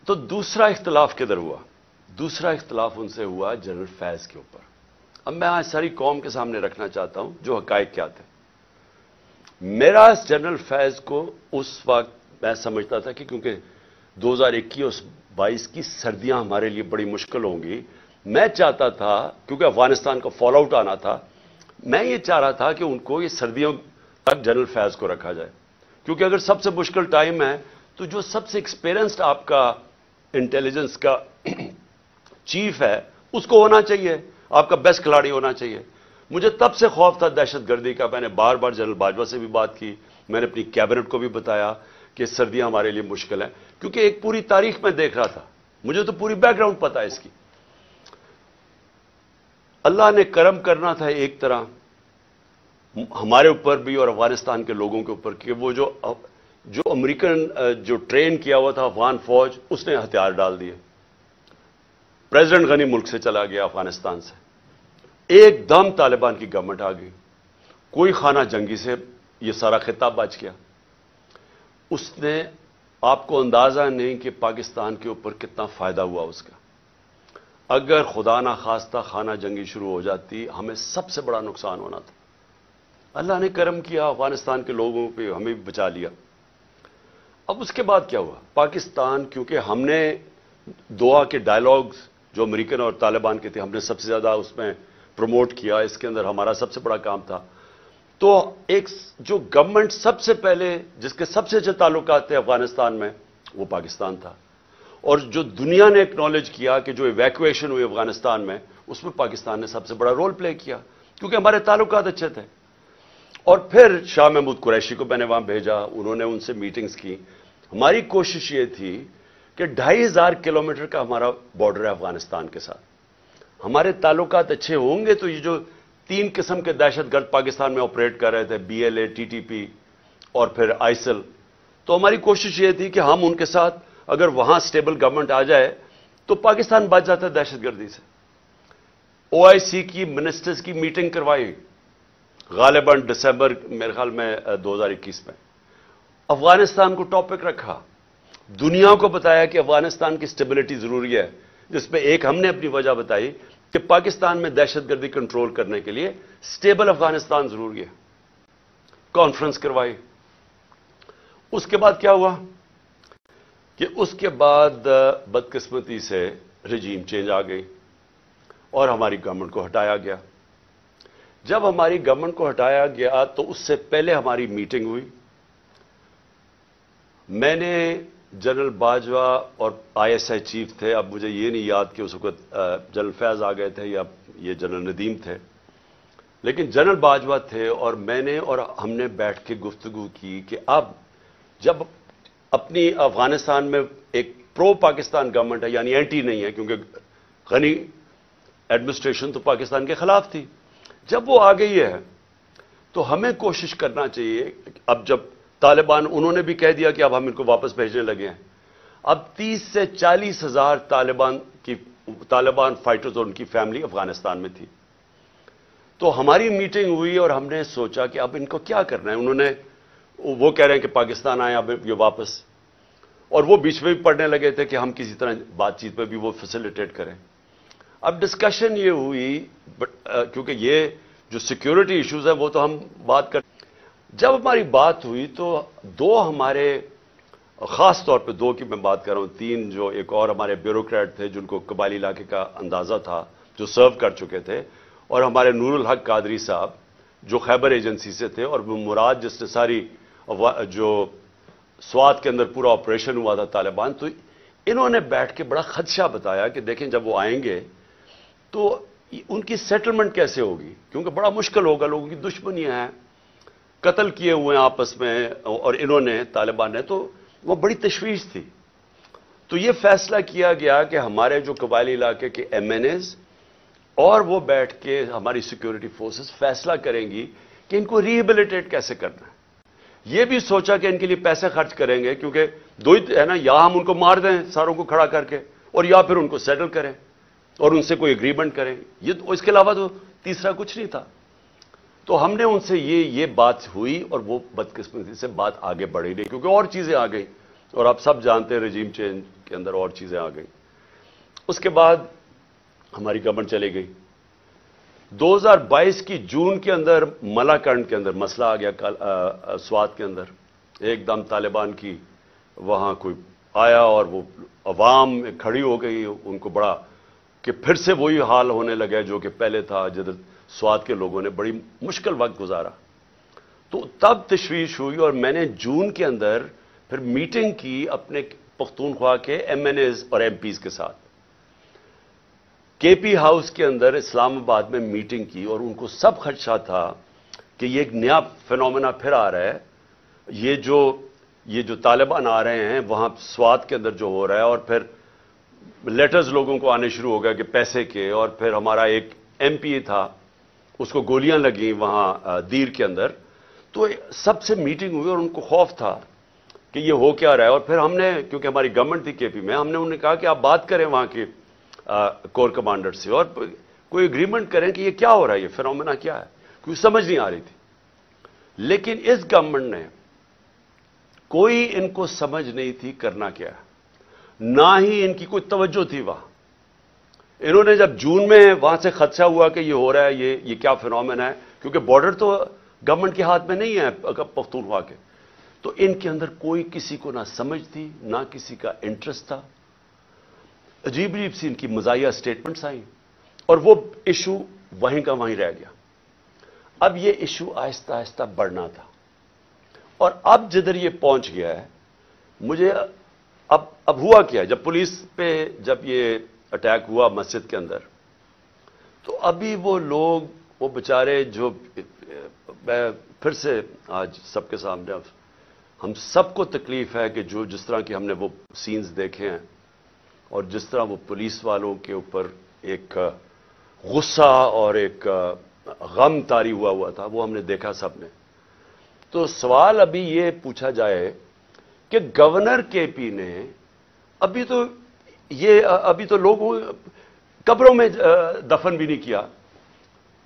तो दूसरा इख्तलाफ किधर हुआ? दूसरा इख्तलाफ उनसे हुआ जनरल फैज के ऊपर। अब मैं आज सारी कौम के सामने रखना चाहता हूँ जो हकायक क्या थे। मेरा जनरल फैज को उस वक्त मैं समझता था कि क्योंकि 2021 22 की सर्दियाँ हमारे लिए बड़ी मुश्किल होंगी। मैं चाहता था, क्योंकि अफ़गानिस्तान का फॉल आउट आना था, मैं ये चाह रहा था कि उनको ये सर्दियों तक जनरल फैज को रखा जाए। क्योंकि अगर सबसे मुश्किल टाइम है तो जो सबसे एक्सपीरियंस्ड आपका इंटेलिजेंस का चीफ है, उसको होना चाहिए। आपका बेस्ट खिलाड़ी होना चाहिए। मुझे तब से खौफ था दहशतगर्दी का। मैंने बार बार जनरल बाजवा से भी बात की। मैंने अपनी कैबिनेट को भी बताया। कि सर्दियाँ हमारे लिए मुश्किल है, क्योंकि एक पूरी तारीख में देख रहा था। मुझे तो पूरी बैकग्राउंड पता है इसकी। अल्लाह ने कर्म करना था एक तरह, हमारे ऊपर भी और अफ़गानिस्तान के लोगों के ऊपर, कि वो जो जो अमेरिकन, जो ट्रेन किया हुआ था अफगान फौज, उसने हथियार डाल दिए। प्रेसिडेंट गनी मुल्क से चला गया अफ़गानिस्तान से। एकदम तालिबान की गवर्नमेंट आ गई। कोई खाना जंगी से ये सारा खिताब बच गया। उसने आपको अंदाज़ा नहीं कि पाकिस्तान के ऊपर कितना फ़ायदा हुआ उसका। अगर खुदा ना खास्ता खाना जंगी शुरू हो जाती, हमें सबसे बड़ा नुकसान होना था। अल्लाह ने कर्म किया, अफ़गानिस्तान के लोगों पे हमें भी बचा लिया। अब उसके बाद क्या हुआ? पाकिस्तान, क्योंकि हमने दुआ के डायलॉग्स जो अमेरिकन और तालिबान के थे, हमने सबसे ज़्यादा उसमें प्रमोट किया। इसके अंदर हमारा सबसे बड़ा काम था। तो एक जो गवर्नमेंट सबसे पहले, जिसके सबसे अच्छे ताल्लुक थे अफ़गानिस्तान में, वो पाकिस्तान था। और जो दुनिया ने एक्नॉलेज किया कि जो इवैक्यूएशन हुई अफ़गानिस्तान में, उसमें पाकिस्तान ने सबसे बड़ा रोल प्ले किया, क्योंकि हमारे ताल्लुक अच्छे थे। और फिर शाह महमूद कुरैशी को मैंने वहाँ भेजा, उन्होंने उनसे मीटिंग्स की। हमारी कोशिश ये थी कि ढाई हज़ार किलोमीटर का हमारा बॉर्डर है अफ़गानिस्तान के साथ। हमारे ताल्लुकात अच्छे होंगे तो ये जो तीन किस्म के दहशतगर्द पाकिस्तान में ऑपरेट कर रहे थे बीएलए टीटीपी और फिर आइसल तो हमारी कोशिश ये थी कि हम उनके साथ, अगर वहाँ स्टेबल गवर्नमेंट आ जाए तो पाकिस्तान बच जाता है दहशतगर्दी से। ओआईसी की मिनिस्टर्स की मीटिंग करवाई। गालिबन दिसंबर, मेरे ख्याल में 2021 में। अफ़गानिस्तान को टॉपिक रखा। दुनिया को बताया कि अफ़गानिस्तान की स्टेबिलिटी ज़रूरी है, जिसमें एक हमने अपनी वजह बताई कि पाकिस्तान में दहशतगर्दी कंट्रोल करने के लिए स्टेबल अफ़गानिस्तान ज़रूरी है कॉन्फ्रेंस करवाई। उसके बाद क्या हुआ? कि उसके बाद बदकिस्मती से रजीम चेंज आ गई और हमारी गवर्नमेंट को हटाया गया। जब हमारी गवर्नमेंट को हटाया गया तो उससे पहले हमारी मीटिंग हुई। मैंने जनरल बाजवा और आईएसआई चीफ थे। अब मुझे ये नहीं याद कि उस वक्त जनरल फैज आ गए थे या ये जनरल नदीम थे। लेकिन जनरल बाजवा थे और मैंने और हमने बैठ के गुफ्तगु की कि अब जब अपनी अफ़गानिस्तान में एक प्रो पाकिस्तान गवर्नमेंट है, यानी एंटी नहीं है, क्योंकि गनी एडमिनिस्ट्रेशन तो पाकिस्तान के खिलाफ थी। जब वो आ गई है तो हमें कोशिश करना चाहिए अब जब तालिबान, उन्होंने भी कह दिया कि अब हम इनको वापस भेजने लगे हैं। अब 30 से चालीस हज़ार तालिबान की, तालिबान फाइटर्स और उनकी फैमिली अफ़गानिस्तान में थी। तो हमारी मीटिंग हुई और हमने सोचा कि अब इनको क्या करना है? उन्होंने, वो कह रहे हैं कि पाकिस्तान आए, अब ये वापस। और वो बीच में भी पढ़ने लगे थे कि हम किसी तरह बातचीत में भी वो फैसिलिटेट करें। अब डिस्कशन ये हुई क्योंकि ये जो सिक्योरिटी इश्यूज़ है, वो तो हम बात कर जब हमारी बात हुई तो दो हमारे, खास तौर पे दो की मैं बात कर रहा हूँ, तीन जो एक और हमारे ब्यूरोक्रेट थे जिनको कबाली इलाके का अंदाज़ा था, जो सर्व कर चुके थे, और हमारे नूरुल हक कादरी साहब, जो खैबर एजेंसी से थे, और मुराद जिसने सारी जो स्वाद के अंदर पूरा ऑपरेशन हुआ था तालिबान तो इन्होंने बैठ के बड़ा खदशा बताया कि देखें जब वो आएँगे तो उनकी सेटलमेंट कैसे होगी? क्योंकि बड़ा मुश्किल होगा, लोगों की दुश्मनियाँ हैं। कत्ल किए हुए हैं आपस में और इन्होंने, तालिबान ने तो वो बड़ी तशवीश थी। तो ये फैसला किया गया कि हमारे जो कबायली इलाके के एम एन एज और वो बैठ के हमारी सिक्योरिटी फोर्सेस फैसला करेंगी कि इनको रिहेबिलिटेट कैसे करना है। ये भी सोचा कि इनके लिए पैसे खर्च करेंगे, क्योंकि दो ही, है ना, या हम उनको मार दें, सारों को खड़ा करके, और या फिर उनको सेटल करें और उनसे कोई एग्रीमेंट करें। ये तो इसके अलावा तो तीसरा कुछ नहीं था। तो हमने उनसे ये ये बात हुई और वो बदकिस्मती से बात आगे बढ़ी नहीं, क्योंकि और चीज़ें आ गई। और आप सब जानते हैं रजीम चेंज के अंदर और चीज़ें आ गई। उसके बाद हमारी गवर्नमेंट चली गई। 2022 की जून के अंदर, मलाकंड के अंदर, मसला आ गया स्वाद के अंदर। एकदम तालिबान की वहाँ कोई आया और वो अवाम खड़ी हो गई, उनको बड़ा कि फिर से वही हाल होने लगा जो कि पहले था जिधर स्वाद के लोगों ने बड़ी मुश्किल वक्त गुजारा। तो तब तशवीश हुई और मैंने जून के अंदर फिर मीटिंग की अपने पख्तूनख्वा के एम एन एज और एम पीज के साथ। केपी हाउस के अंदर इस्लामाबाद में मीटिंग की और उनको सब खदशा था कि ये एक नया फिनोमेना फिर आ रहा है। ये जो ये जो तालिबान आ रहे हैं, वहाँ स्वाद के अंदर जो हो रहा है और फिर लेटर्स लोगों को आने शुरू हो गया कि पैसे के और फिर हमारा एक एमपी था। उसको गोलियाँ लगी वहाँ दीर के अंदर। तो सबसे मीटिंग हुई और उनको खौफ था कि ये हो क्या रहा है। और फिर हमने, क्योंकि हमारी गवर्नमेंट थी केपी में, हमने उन्हें कहा कि आप बात करें वहाँ के कोर कमांडर से और कोई एग्रीमेंट करें कि ये क्या हो रहा है, ये फिनोमेना क्या है। क्योंकि समझ नहीं आ रही थी। लेकिन इस गवर्नमेंट ने कोई इनको समझ नहीं थी करना क्या ना ही इनकी कोई तवज्जो थी वहाँ। इन्होंने जब जून में वहाँ से खदशा हुआ कि ये हो रहा है, ये ये क्या फिनोमेना है, क्योंकि बॉर्डर तो गवर्नमेंट के हाथ में नहीं है पख्तूनख्वा के। तो इनके अंदर कोई किसी को ना समझ थी, ना किसी का इंटरेस्ट था। अजीब अजीब सी इनकी मजाया स्टेटमेंट्स आई, और वो इशू वहीं का वहीं रह गया। अब ये इशू आहिस्ता आहिस्ता बढ़ना था। और अब जिधर ये पहुँच गया है, मुझे अब अब हुआ क्या जब पुलिस पे, जब ये अटैक हुआ मस्जिद के अंदर। तो अभी वो लोग, वो बेचारे जो, मैं फिर से आज सबके सामने हम सबको तकलीफ़ है कि जो, जिस तरह की हमने वो सीन्स देखे हैं और जिस तरह वो पुलिस वालों के ऊपर एक गुस्सा और एक गम तारी हुआ हुआ था, वो हमने देखा सबने। तो सवाल अभी ये पूछा जाए कि गवर्नर के पी ने अभी तो ये अभी तो लोग कब्रों में दफन भी नहीं किया।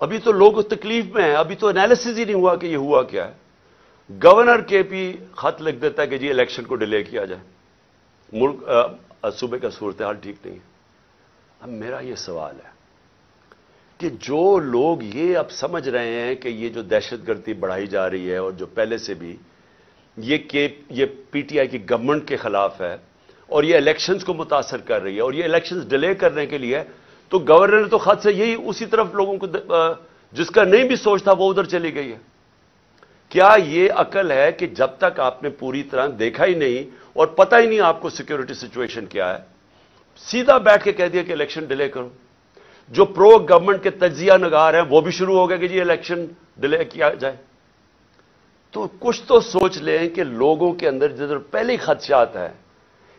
अभी तो लोग तकलीफ़ में हैं। अभी तो एनालिसिस ही नहीं हुआ कि ये हुआ क्या है। गवर्नर केपी खत लिख देता है कि जी इलेक्शन को डिले किया जाए। मुल्क सूबे का सूरत हाल ठीक नहीं है। अब मेरा ये सवाल है कि जो लोग ये अब समझ रहे हैं कि ये जो दहशतगर्दी बढ़ाई जा रही है और जो पहले से भी, ये के, ये पीटीआई की गवर्नमेंट के खिलाफ है और ये इलेक्शंस को मुतासर कर रही है और ये इलेक्शंस डिले करने के लिए तो गवर्नर तो खत से यही उसी तरफ़ लोगों को जिसका नहीं भी सोच था, वो उधर चली गई है। क्या ये अकल है कि जब तक आपने पूरी तरह देखा ही नहीं और पता ही नहीं आपको सिक्योरिटी सिचुएशन क्या है? सीधा बैठ के कह दिया कि इलेक्शन डिले करो। जो प्रो गवर्नमेंट के तजिया नगार हैं, वो भी शुरू हो गए कि जी इलेक्शन डिले किया जाए। तो कुछ तो सोच लें कि लोगों के अंदर जिधर पहले खदशात है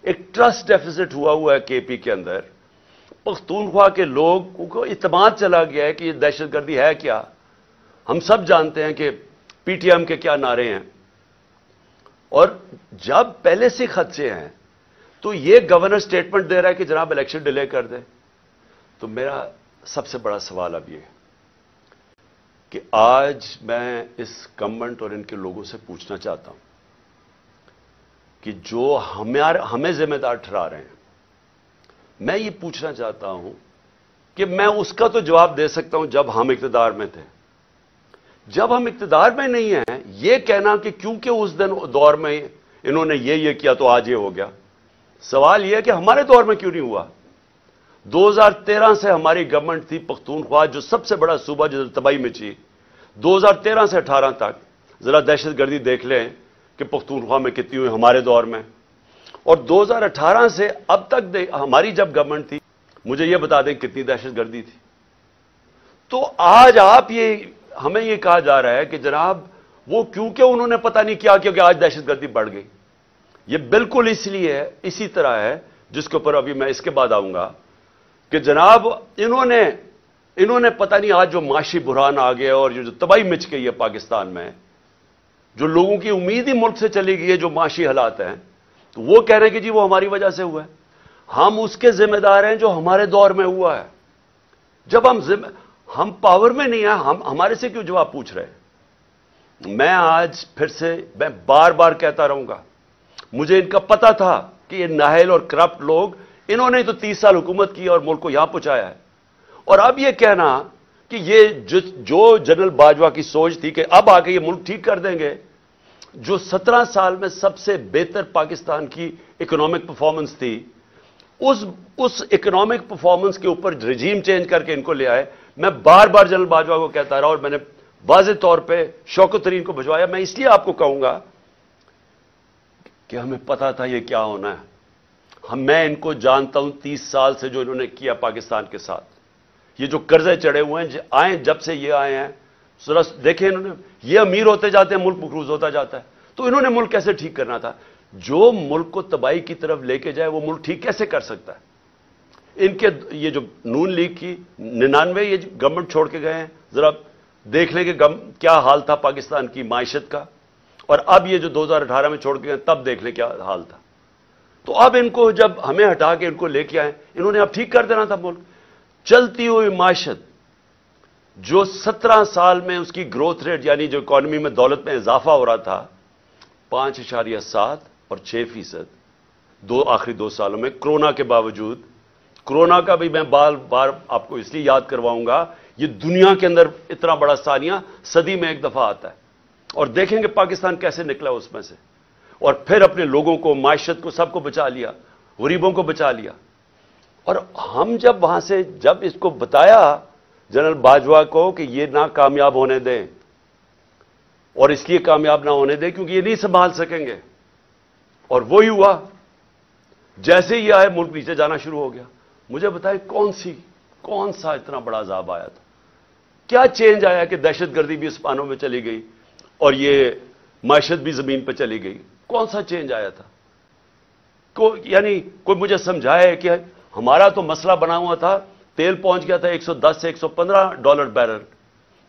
एक ट्रस्ट डेफिसिट हुआ हुआ है केपी के अंदर। पख्तूनख्वा के लोग को इतमाद चला गया है कि ये दहशतगर्दी है क्या? हम सब जानते हैं कि पीटीएम के क्या नारे हैं। और जब पहले से खदशे हैं तो ये गवर्नर स्टेटमेंट दे रहा है कि जनाब इलेक्शन डिले कर दे। तो मेरा सबसे बड़ा सवाल अब ये कि आज मैं इस गवर्नमेंट और इनके लोगों से पूछना चाहता हूँ। कि जो हमें हमें जिम्मेदार ठहरा रहे हैं। मैं ये पूछना चाहता हूँ कि मैं उसका तो जवाब दे सकता हूँ जब हम इकतदार में थे। जब हम इकतदार में नहीं हैं, ये कहना कि क्योंकि उस दिन दौर में इन्होंने ये ये किया तो आज ये हो गया। सवाल यह कि हमारे दौर में क्यों नहीं हुआ? 2013 से हमारी गवर्नमेंट थी पख्तूनख्वा, जो सबसे बड़ा सूबा जो तबाही में थी। 2013 से 18 तक, जरा दहशतगर्दी देख लें। कि पख्तूनख्वा में कितनी हुई, हमारे दौर में। और 2018 से अब तक हमारी जब गवर्नमेंट थी, मुझे यह बता दें कितनी दहशतगर्दी थी। तो आज आप ये, हमें यह कहा जा रहा है कि जनाब, वो क्योंकि उन्होंने पता नहीं किया, क्योंकि आज दहशतगर्दी बढ़ गई। ये बिल्कुल इसलिए है, इसी तरह है, जिसके ऊपर अभी मैं इसके बाद आऊँगा, कि जनाब, इन्होंने इन्होंने पता नहीं आज जो माशी बुरहान आ गया और जो तबाही मिच गई है पाकिस्तान में जो लोगों की उम्मीद ही मुल्क से चली गई है, जो माशी हालात हैं तो वो कह रहे हैं कि जी वो हमारी वजह से हुआ है। हम उसके जिम्मेदार हैं जो हमारे दौर में हुआ है। जब हम हम पावर में नहीं है, हम, हमारे से क्यों जवाब पूछ रहे हैं? मैं आज फिर से, मैं बार बार कहता रहूँगा, मुझे इनका पता था कि ये नाहल और करप्ट लोग, इन्होंने तो तीस साल हुकूमत की और मुल्क को यहाँ पहुँचाया है। और अब यह कहना कि ये जो, जो जनरल बाजवा की सोच थी कि अब आके ये मुल्क ठीक कर देंगे जो 17 साल में सबसे बेहतर पाकिस्तान की इकोनॉमिक परफॉर्मेंस थी उस उस इकोनॉमिक परफॉर्मेंस के ऊपर रिजीम चेंज करके इनको ले आए। मैं बार बार जनरल बाजवा को कहता रहा और मैंने वाज तौर पे शौकत तरीन को भिजवाया। मैं इसलिए आपको कहूँगा कि हमें पता था ये क्या होना है। हम मैं इनको जानता हूँ तीस साल से जो इन्होंने किया पाकिस्तान के साथ। ये जो कर्जे चढ़े हुए हैं आए, जब से ये आए हैं, सरस, देखें इन्होंने, ये अमीर होते जाते हैं, मुल्क मकरूज होता जाता है। तो इन्होंने मुल्क कैसे ठीक करना था? जो मुल्क को तबाही की तरफ़ लेके जाए, वो मुल्क ठीक कैसे कर सकता है? इनके ये जो नून लीग की निन्यानवे, ये गवर्नमेंट छोड़ के गए हैं, जरा देख लें कि क्या हाल था पाकिस्तान की मायशत का। और अब ये जो 2018 में छोड़ के गए, तब देख लें क्या हाल था। तो अब इनको जब हमें हटा के इनको लेके आए, इन्होंने अब ठीक कर देना था मुल्क। चलती हुई माशत, जो 17 साल में उसकी ग्रोथ रेट यानी जो इकोनॉमी में दौलत में इजाफा हो रहा था, पाँच इशारिया सात और छह फ़ीसद, दो आखिरी दो सालों में कोरोना के बावजूद। कोरोना का भी मैं बार बार आपको इसलिए याद करवाऊँगा, ये दुनिया के अंदर इतना बड़ा सानिया सदी में एक दफ़ा आता है। और देखेंगे पाकिस्तान कैसे निकला उसमें से। और फिर अपने लोगों को, माशत को, सबको बचा लिया, गरीबों को बचा लिया। और हम जब वहाँ से, जब इसको बताया, जनरल बाजवा को कि ये ना कामयाब होने दें, और इसलिए कामयाब ना होने दें, क्योंकि ये नहीं संभाल सकेंगे। और वो ही हुआ। जैसे ही आए, मुल्क नीचे जाना शुरू हो गया। मुझे बताए, कौन सी, कौन सा इतना बड़ा अजाब आया था? क्या चेंज आया कि दहशतगर्दी भी पानों में चली गई, और ये मैशत भी ज़मीन पर चली गई? कौन सा चेंज आया था? को, यानी कोई मुझे समझाए कि हमारा तो मसला बना हुआ था, तेल पहुँच गया था 110 से 115 डॉलर बैरल।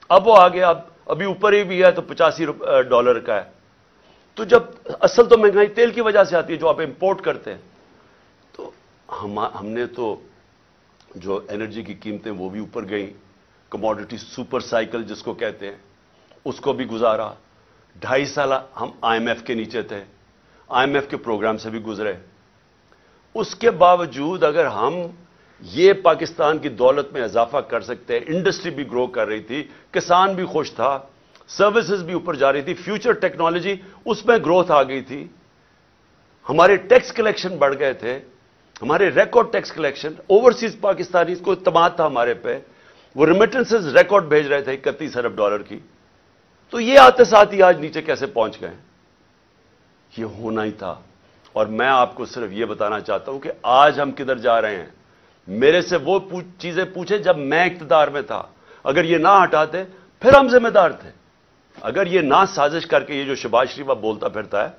अब वो आ गया, अब, अभी ऊपर ही भी है तो पचासी डॉलर का है। तो जब असल तो महँगाई तेल की वजह से आती है जो आप इंपोर्ट करते हैं तो हम, हमने तो जो एनर्जी की कीमतें वो भी ऊपर गई। कमोडिटी सुपर साइकिल जिसको कहते हैं, उसको भी गुजारा। ढाई साल हम आईएमएफ के नीचे थे। आईएमएफ के प्रोग्राम से भी गुजरे। उसके बावजूद अगर हम ये पाकिस्तान की दौलत में इजाफा कर सकते हैं इंडस्ट्री भी ग्रो कर रही थी, किसान भी खुश था सर्विसेज़ भी ऊपर जा रही थी फ्यूचर टेक्नोलॉजी उसमें ग्रोथ आ गई थी। हमारे टैक्स कलेक्शन बढ़ गए थे, हमारे record tax collection overseas Pakistani को इतमाद था हमारे पे, वो रिमिटेंसेज रिकॉर्ड भेज रहे थे इकतीस अरब डॉलर की। तो ये आते साथ ही आज नीचे कैसे पहुँच गए? ये होना ही था। और मैं आपको सिर्फ़ ये बताना चाहता हूँ कि आज हम किधर जा रहे हैं। मेरे से वो पूछ, चीज़ें पूछे जब मैं इकतदार में था। अगर ये ना हटाते फिर हम जिम्मेदार थे। अगर ये ना साजिश करके ये जो शबाज शरीफ बोलता फिरता है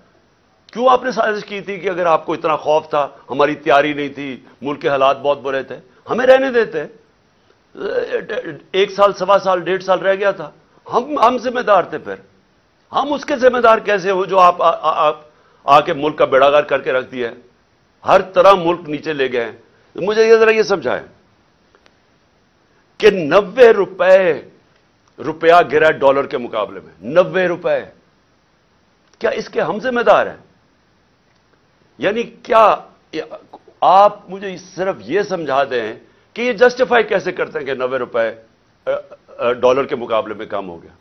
क्यों आपने साजिश की थी कि अगर आपको इतना खौफ था हमारी तैयारी नहीं थी मुल्क के हालात बहुत बुरे थे हमें रहने देते। एक साल सवा साल डेढ़ साल रह गया था। हम हम जिम्मेदार थे फिर। हम उसके जिम्मेदार कैसे हो जो आप आके मुल्क का बेड़ागार करके रख दिया है। हर तरह मुल्क नीचे ले गए तो मुझे ये जरा ये समझाए कि नब्बे रुपए रुपया गिरा डॉलर के मुकाबले में। नब्बे रुपए। क्या इसके हम जिम्मेदार हैं? यानी क्या आप मुझे सिर्फ़ यह समझा दें कि ये जस्टिफाई कैसे करते हैं कि नब्बे रुपए डॉलर के मुकाबले में कम हो गया?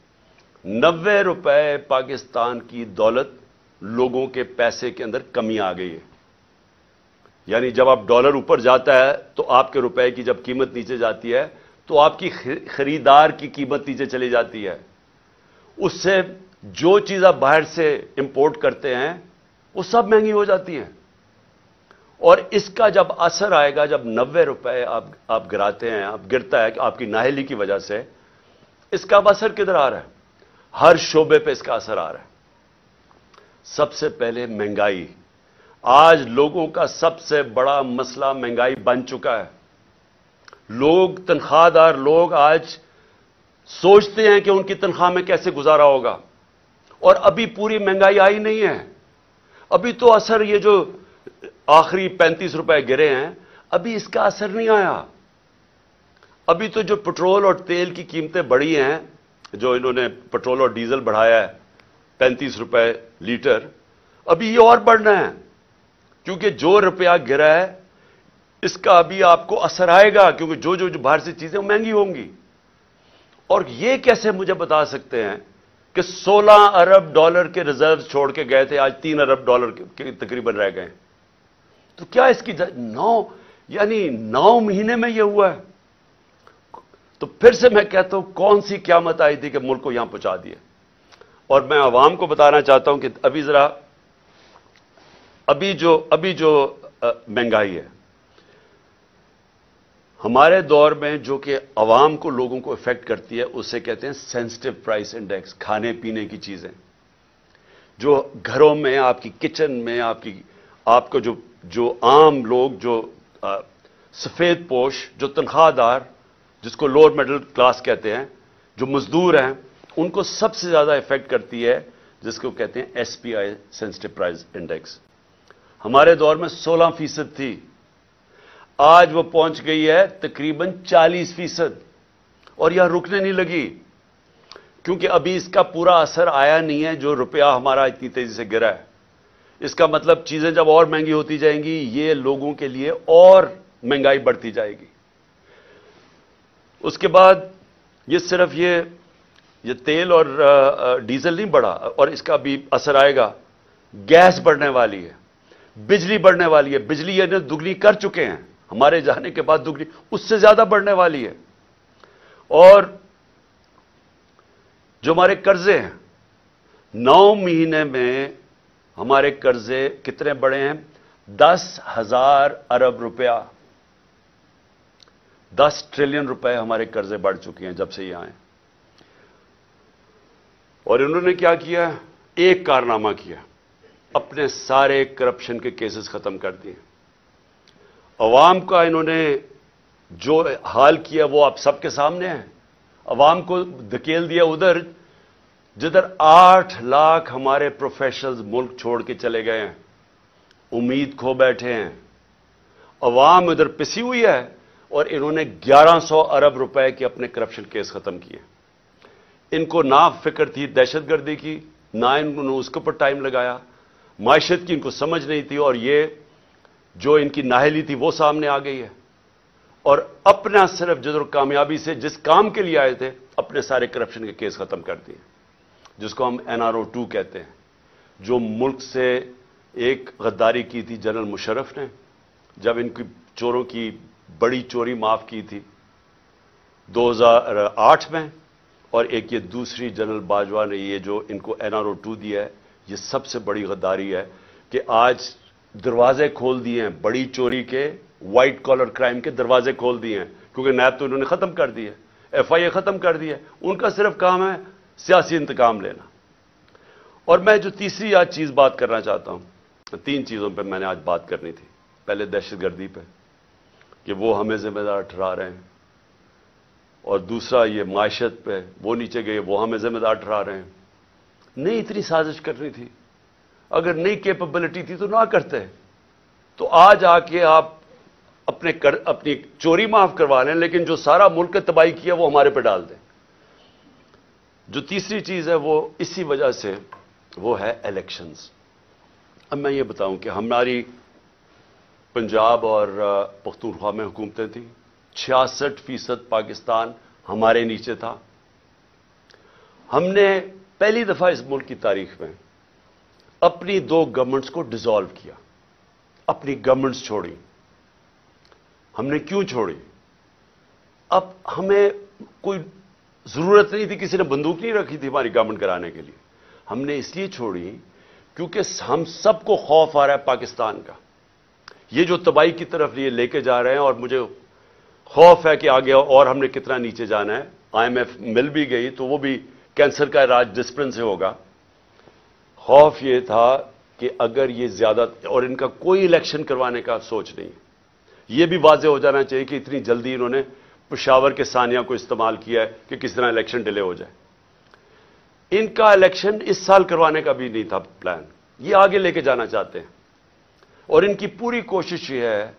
नब्बे रुपए पाकिस्तान की दौलत लोगों के पैसे के अंदर कमी आ गई है। यानी जब आप डॉलर ऊपर जाता है तो आपके रुपए की जब कीमत नीचे जाती है तो आपकी खरीदार की कीमत नीचे चली जाती है। उससे जो चीज़ आप बाहर से इंपोर्ट करते हैं, वो सब महँगी हो जाती हैं। और इसका जब असर आएगा, जब नब्बे रुपए आप आप गिराते हैं, आप गिरता है आपकी नाहली की वजह से, इसका अब असर किधर आ रहा है? हर शोबे पे इसका असर आ रहा है। सबसे पहले महँगाई। आज लोगों का सबसे बड़ा मसला महँगाई बन चुका है। लोग, तनख्वाहदार लोग आज सोचते हैं कि उनकी तनख्वाह में कैसे गुजारा होगा। और अभी पूरी महँगाई आई नहीं है। अभी तो असर ये जो आखिरी पैंतीस रुपए गिरे हैं, अभी इसका असर नहीं आया। अभी तो जो पेट्रोल और तेल की कीमतें बढ़ी हैं, जो इन्होंने पेट्रोल और डीजल बढ़ाया है, पैंतीस रुपए लीटर, अभी ये और बढ़ना है। क्योंकि जो रुपया गिरा है, इसका अभी आपको असर आएगा, क्योंकि जो जो जो बाहर से चीज़ें महँगी होंगी। और ये कैसे मुझे बता सकते हैं कि 16 अरब डॉलर के रिज़र्व छोड़ के गए थे, आज तीन अरब डॉलर के तकरीबन रह गए। तो क्या इसकी नौ, यानी नौ महीने में यह हुआ है? तो फिर से मैं कहता हूँ, कौन सी क्यामत आई थी कि मुल्क को यहाँ पहुँचा दिया? और मैं आवाम को बताना चाहता हूँ कि अभी जरा, अभी जो अभी जो महँगाई है, हमारे दौर में जो कि अवाम को लोगों को इफ़ेक्ट करती है, उसे कहते हैं सेंसिटिव प्राइस इंडेक्स, खाने पीने की चीज़ें। जो घरों में, आपकी किचन में, आपकी, आपको जो जो आम लोग, जो सफ़ेद पोश, जो तनख्वाहदार, जिसको लोअर मिडिल क्लास कहते हैं, जो मजदूर हैं उनको सबसे ज़्यादा इफ़ेक्ट करती है, जिसको कहते हैं एसपीआई सेंसिटिव प्राइस इंडेक्स हमारे दौर में 16 फ़ीसद थी। आज वो पहुँच गई है तकरीबन 40 फ़ीसद। और यह रुकने नहीं लगी, क्योंकि अभी इसका पूरा असर आया नहीं है, जो रुपया हमारा इतनी तेज़ी से गिरा है। इसका मतलब चीज़ें जब और महँगी होती जाएँगी, ये लोगों के लिए और महँगाई बढ़ती जाएगी। उसके बाद ये सिर्फ़ ये ये तेल और डीजल नहीं बढ़ा, और इसका भी असर आएगा। गैस बढ़ने वाली है, बिजली बढ़ने वाली है, बिजली ये दुगनी कर चुके हैं। हमारे जाने के बाद दुगनी, उससे ज़्यादा बढ़ने वाली है। और जो हमारे कर्जे हैं, नौ महीने में हमारे कर्जे कितने बड़े हैं? दस हज़ार अरब रुपया। दस ट्रिलियन रुपए हमारे कर्जे बढ़ चुके हैं जब से ये आए। और इन्होंने क्या किया? एक कारनामा किया। अपने सारे करप्शन के केसेस खत्म कर दिए। अवाम का इन्होंने जो हाल किया, वो आप सबके सामने है। अवाम को धकेल दिया उधर, जिधर आठ लाख हमारे प्रोफेशनल्स मुल्क छोड़ के चले गए हैं। उम्मीद खो बैठे हैं। अवाम इधर पिसी हुई है और इन्होंने 1100 अरब रुपए के अपने करप्शन केस खत्म किए। इनको ना फ़िक्र थी, दहशतगर्दी की, ना इन्होंने उसके ऊपर टाइम लगाया। माशत की इनको समझ नहीं थी और ये जो इनकी नाहली थी, वो सामने आ गई है। और अपना सिर्फ़ ज़रूर कामयाबी से जिस काम के लिए आए थे, अपने सारे करप्शन के केस खत्म कर दिए। जिसको हम एनआरओ टू कहते हैं। जो मुल्क से एक गद्दारी की थी जनरल मुशर्रफ ने, जब इनकी चोरों की बड़ी चोरी माफ़ की थी। 2008 में और एक ये दूसरी जनरल बाजवा ने ये जो इनको एनआरओ टू दिया है, ये सबसे बड़ी गद्दारी है कि आज दरवाजे खोल दिए हैं, बड़ी चोरी के व्हाइट कॉलर क्राइम के दरवाजे खोल दिए हैं, क्योंकि नैब तो इन्होंने खत्म कर दिए एफ़ आई ए खत्म कर दिया उनका सिर्फ़ काम है सियासी इंतकाम लेना। और मैं जो तीसरी आज चीज़ बात करना चाहता हूँ, तीन चीज़ों पर मैंने आज बात करनी थी। पहले दहशतगर्दी पर कि वो हमें जिम्मेदार ठहरा रहे हैं। और दूसरा ये माशत पे वो नीचे गए वो हमें जिम्मेदार ठहरा रहे हैं। नहीं इतनी साजिश करनी थी। अगर नई कैपेबिलिटी थी तो ना करते। तो आज आके आप अपने कर, अपनी चोरी माफ़ करवा लें लेकिन जो सारा मुल्क तबाही किया वो हमारे पे डाल दें। जो तीसरी चीज़ है वो इसी वजह से वो है इलेक्शंस अब मैं ये बताऊँ कि हमारी पंजाब और पख्तूनख्वा में हुकूमतें थी। छियासठ फ़ीसद पाकिस्तान हमारे नीचे था। हमने पहली दफ़ा इस मुल्क की तारीख में अपनी दो गवर्नमेंट्स को डिसॉल्व किया, अपनी गवर्नमेंट्स छोड़ी। हमने क्यों छोड़ी? अब हमें कोई ज़रूरत नहीं थी, किसी ने बंदूक नहीं रखी थी हमारी गवर्नमेंट कराने के लिए। हमने इसलिए छोड़ी क्योंकि हम सबको खौफ आ रहा है पाकिस्तान का। ये जो तबाही की तरफ़ ये लेके जा रहे हैं और मुझे खौफ है कि आगे और हमने कितना नीचे जाना है। आईएमएफ मिल भी गई तो वो भी कैंसर का इलाज डिस्प्लिन से होगा। खौफ ये था कि अगर ये ज़्यादा और इनका कोई इलेक्शन करवाने का सोच नहीं। है ये भी वाजे हो जाना चाहिए कि इतनी जल्दी इन्होंने पुशावर के सानिया को इस्तेमाल किया है कि किस तरह इलेक्शन डिले हो जाए। इनका इलेक्शन इस साल करवाने का भी नहीं था प्लान। ये आगे लेके जाना चाहते हैं। और इनकी पूरी कोशिश ये है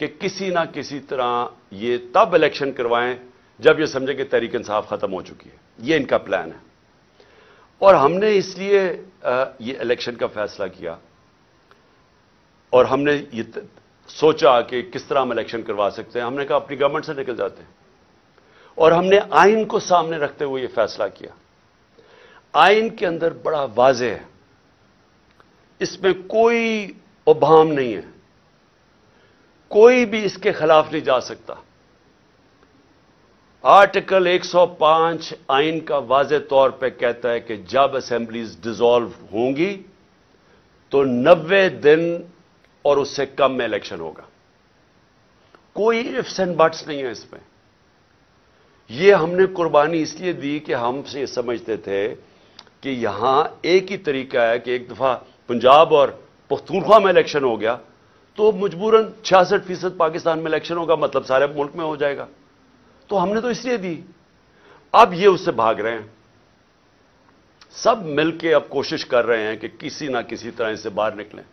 कि किसी ना किसी तरह ये तब इलेक्शन करवाएँ जब ये समझे कि तहरीक इंसाफ खत्म हो चुकी है। ये इनका प्लान है। और हमने इसलिए ये इलेक्शन का फैसला किया। और हमने ये सोचा कि किस तरह हम इलेक्शन करवा सकते हैं। हमने कहा, अपनी गवर्नमेंट से निकल जाते हैं। और हमने आइन को सामने रखते हुए यह फैसला किया। आइन के अंदर बड़ा वाजे है। इसमें कोई उभाम नहीं है। कोई भी इसके खिलाफ नहीं जा सकता। आर्टिकल 105 आइन का वाज तौर पे कहता है कि जब असेंबलीज डिजॉल्व होंगी तो 90 दिन और उससे कम में इलेक्शन होगा। कोई इफ्स एंड बट्स नहीं है इसमें। यह हमने कुर्बानी इसलिए दी कि हम से समझते थे कि यहाँ एक ही तरीका है कि एक दफ़ा पंजाब और पख्तूनख्वा में इलेक्शन हो गया तो मजबूरन छियासठ फ़ीसद पाकिस्तान में इलेक्शन होगा मतलब सारे मुल्क में हो जाएगा। तो हमने तो इसलिए दी। अब ये उससे भाग रहे हैं। सब मिलके अब कोशिश कर रहे हैं कि किसी ना किसी तरह से बाहर निकलें।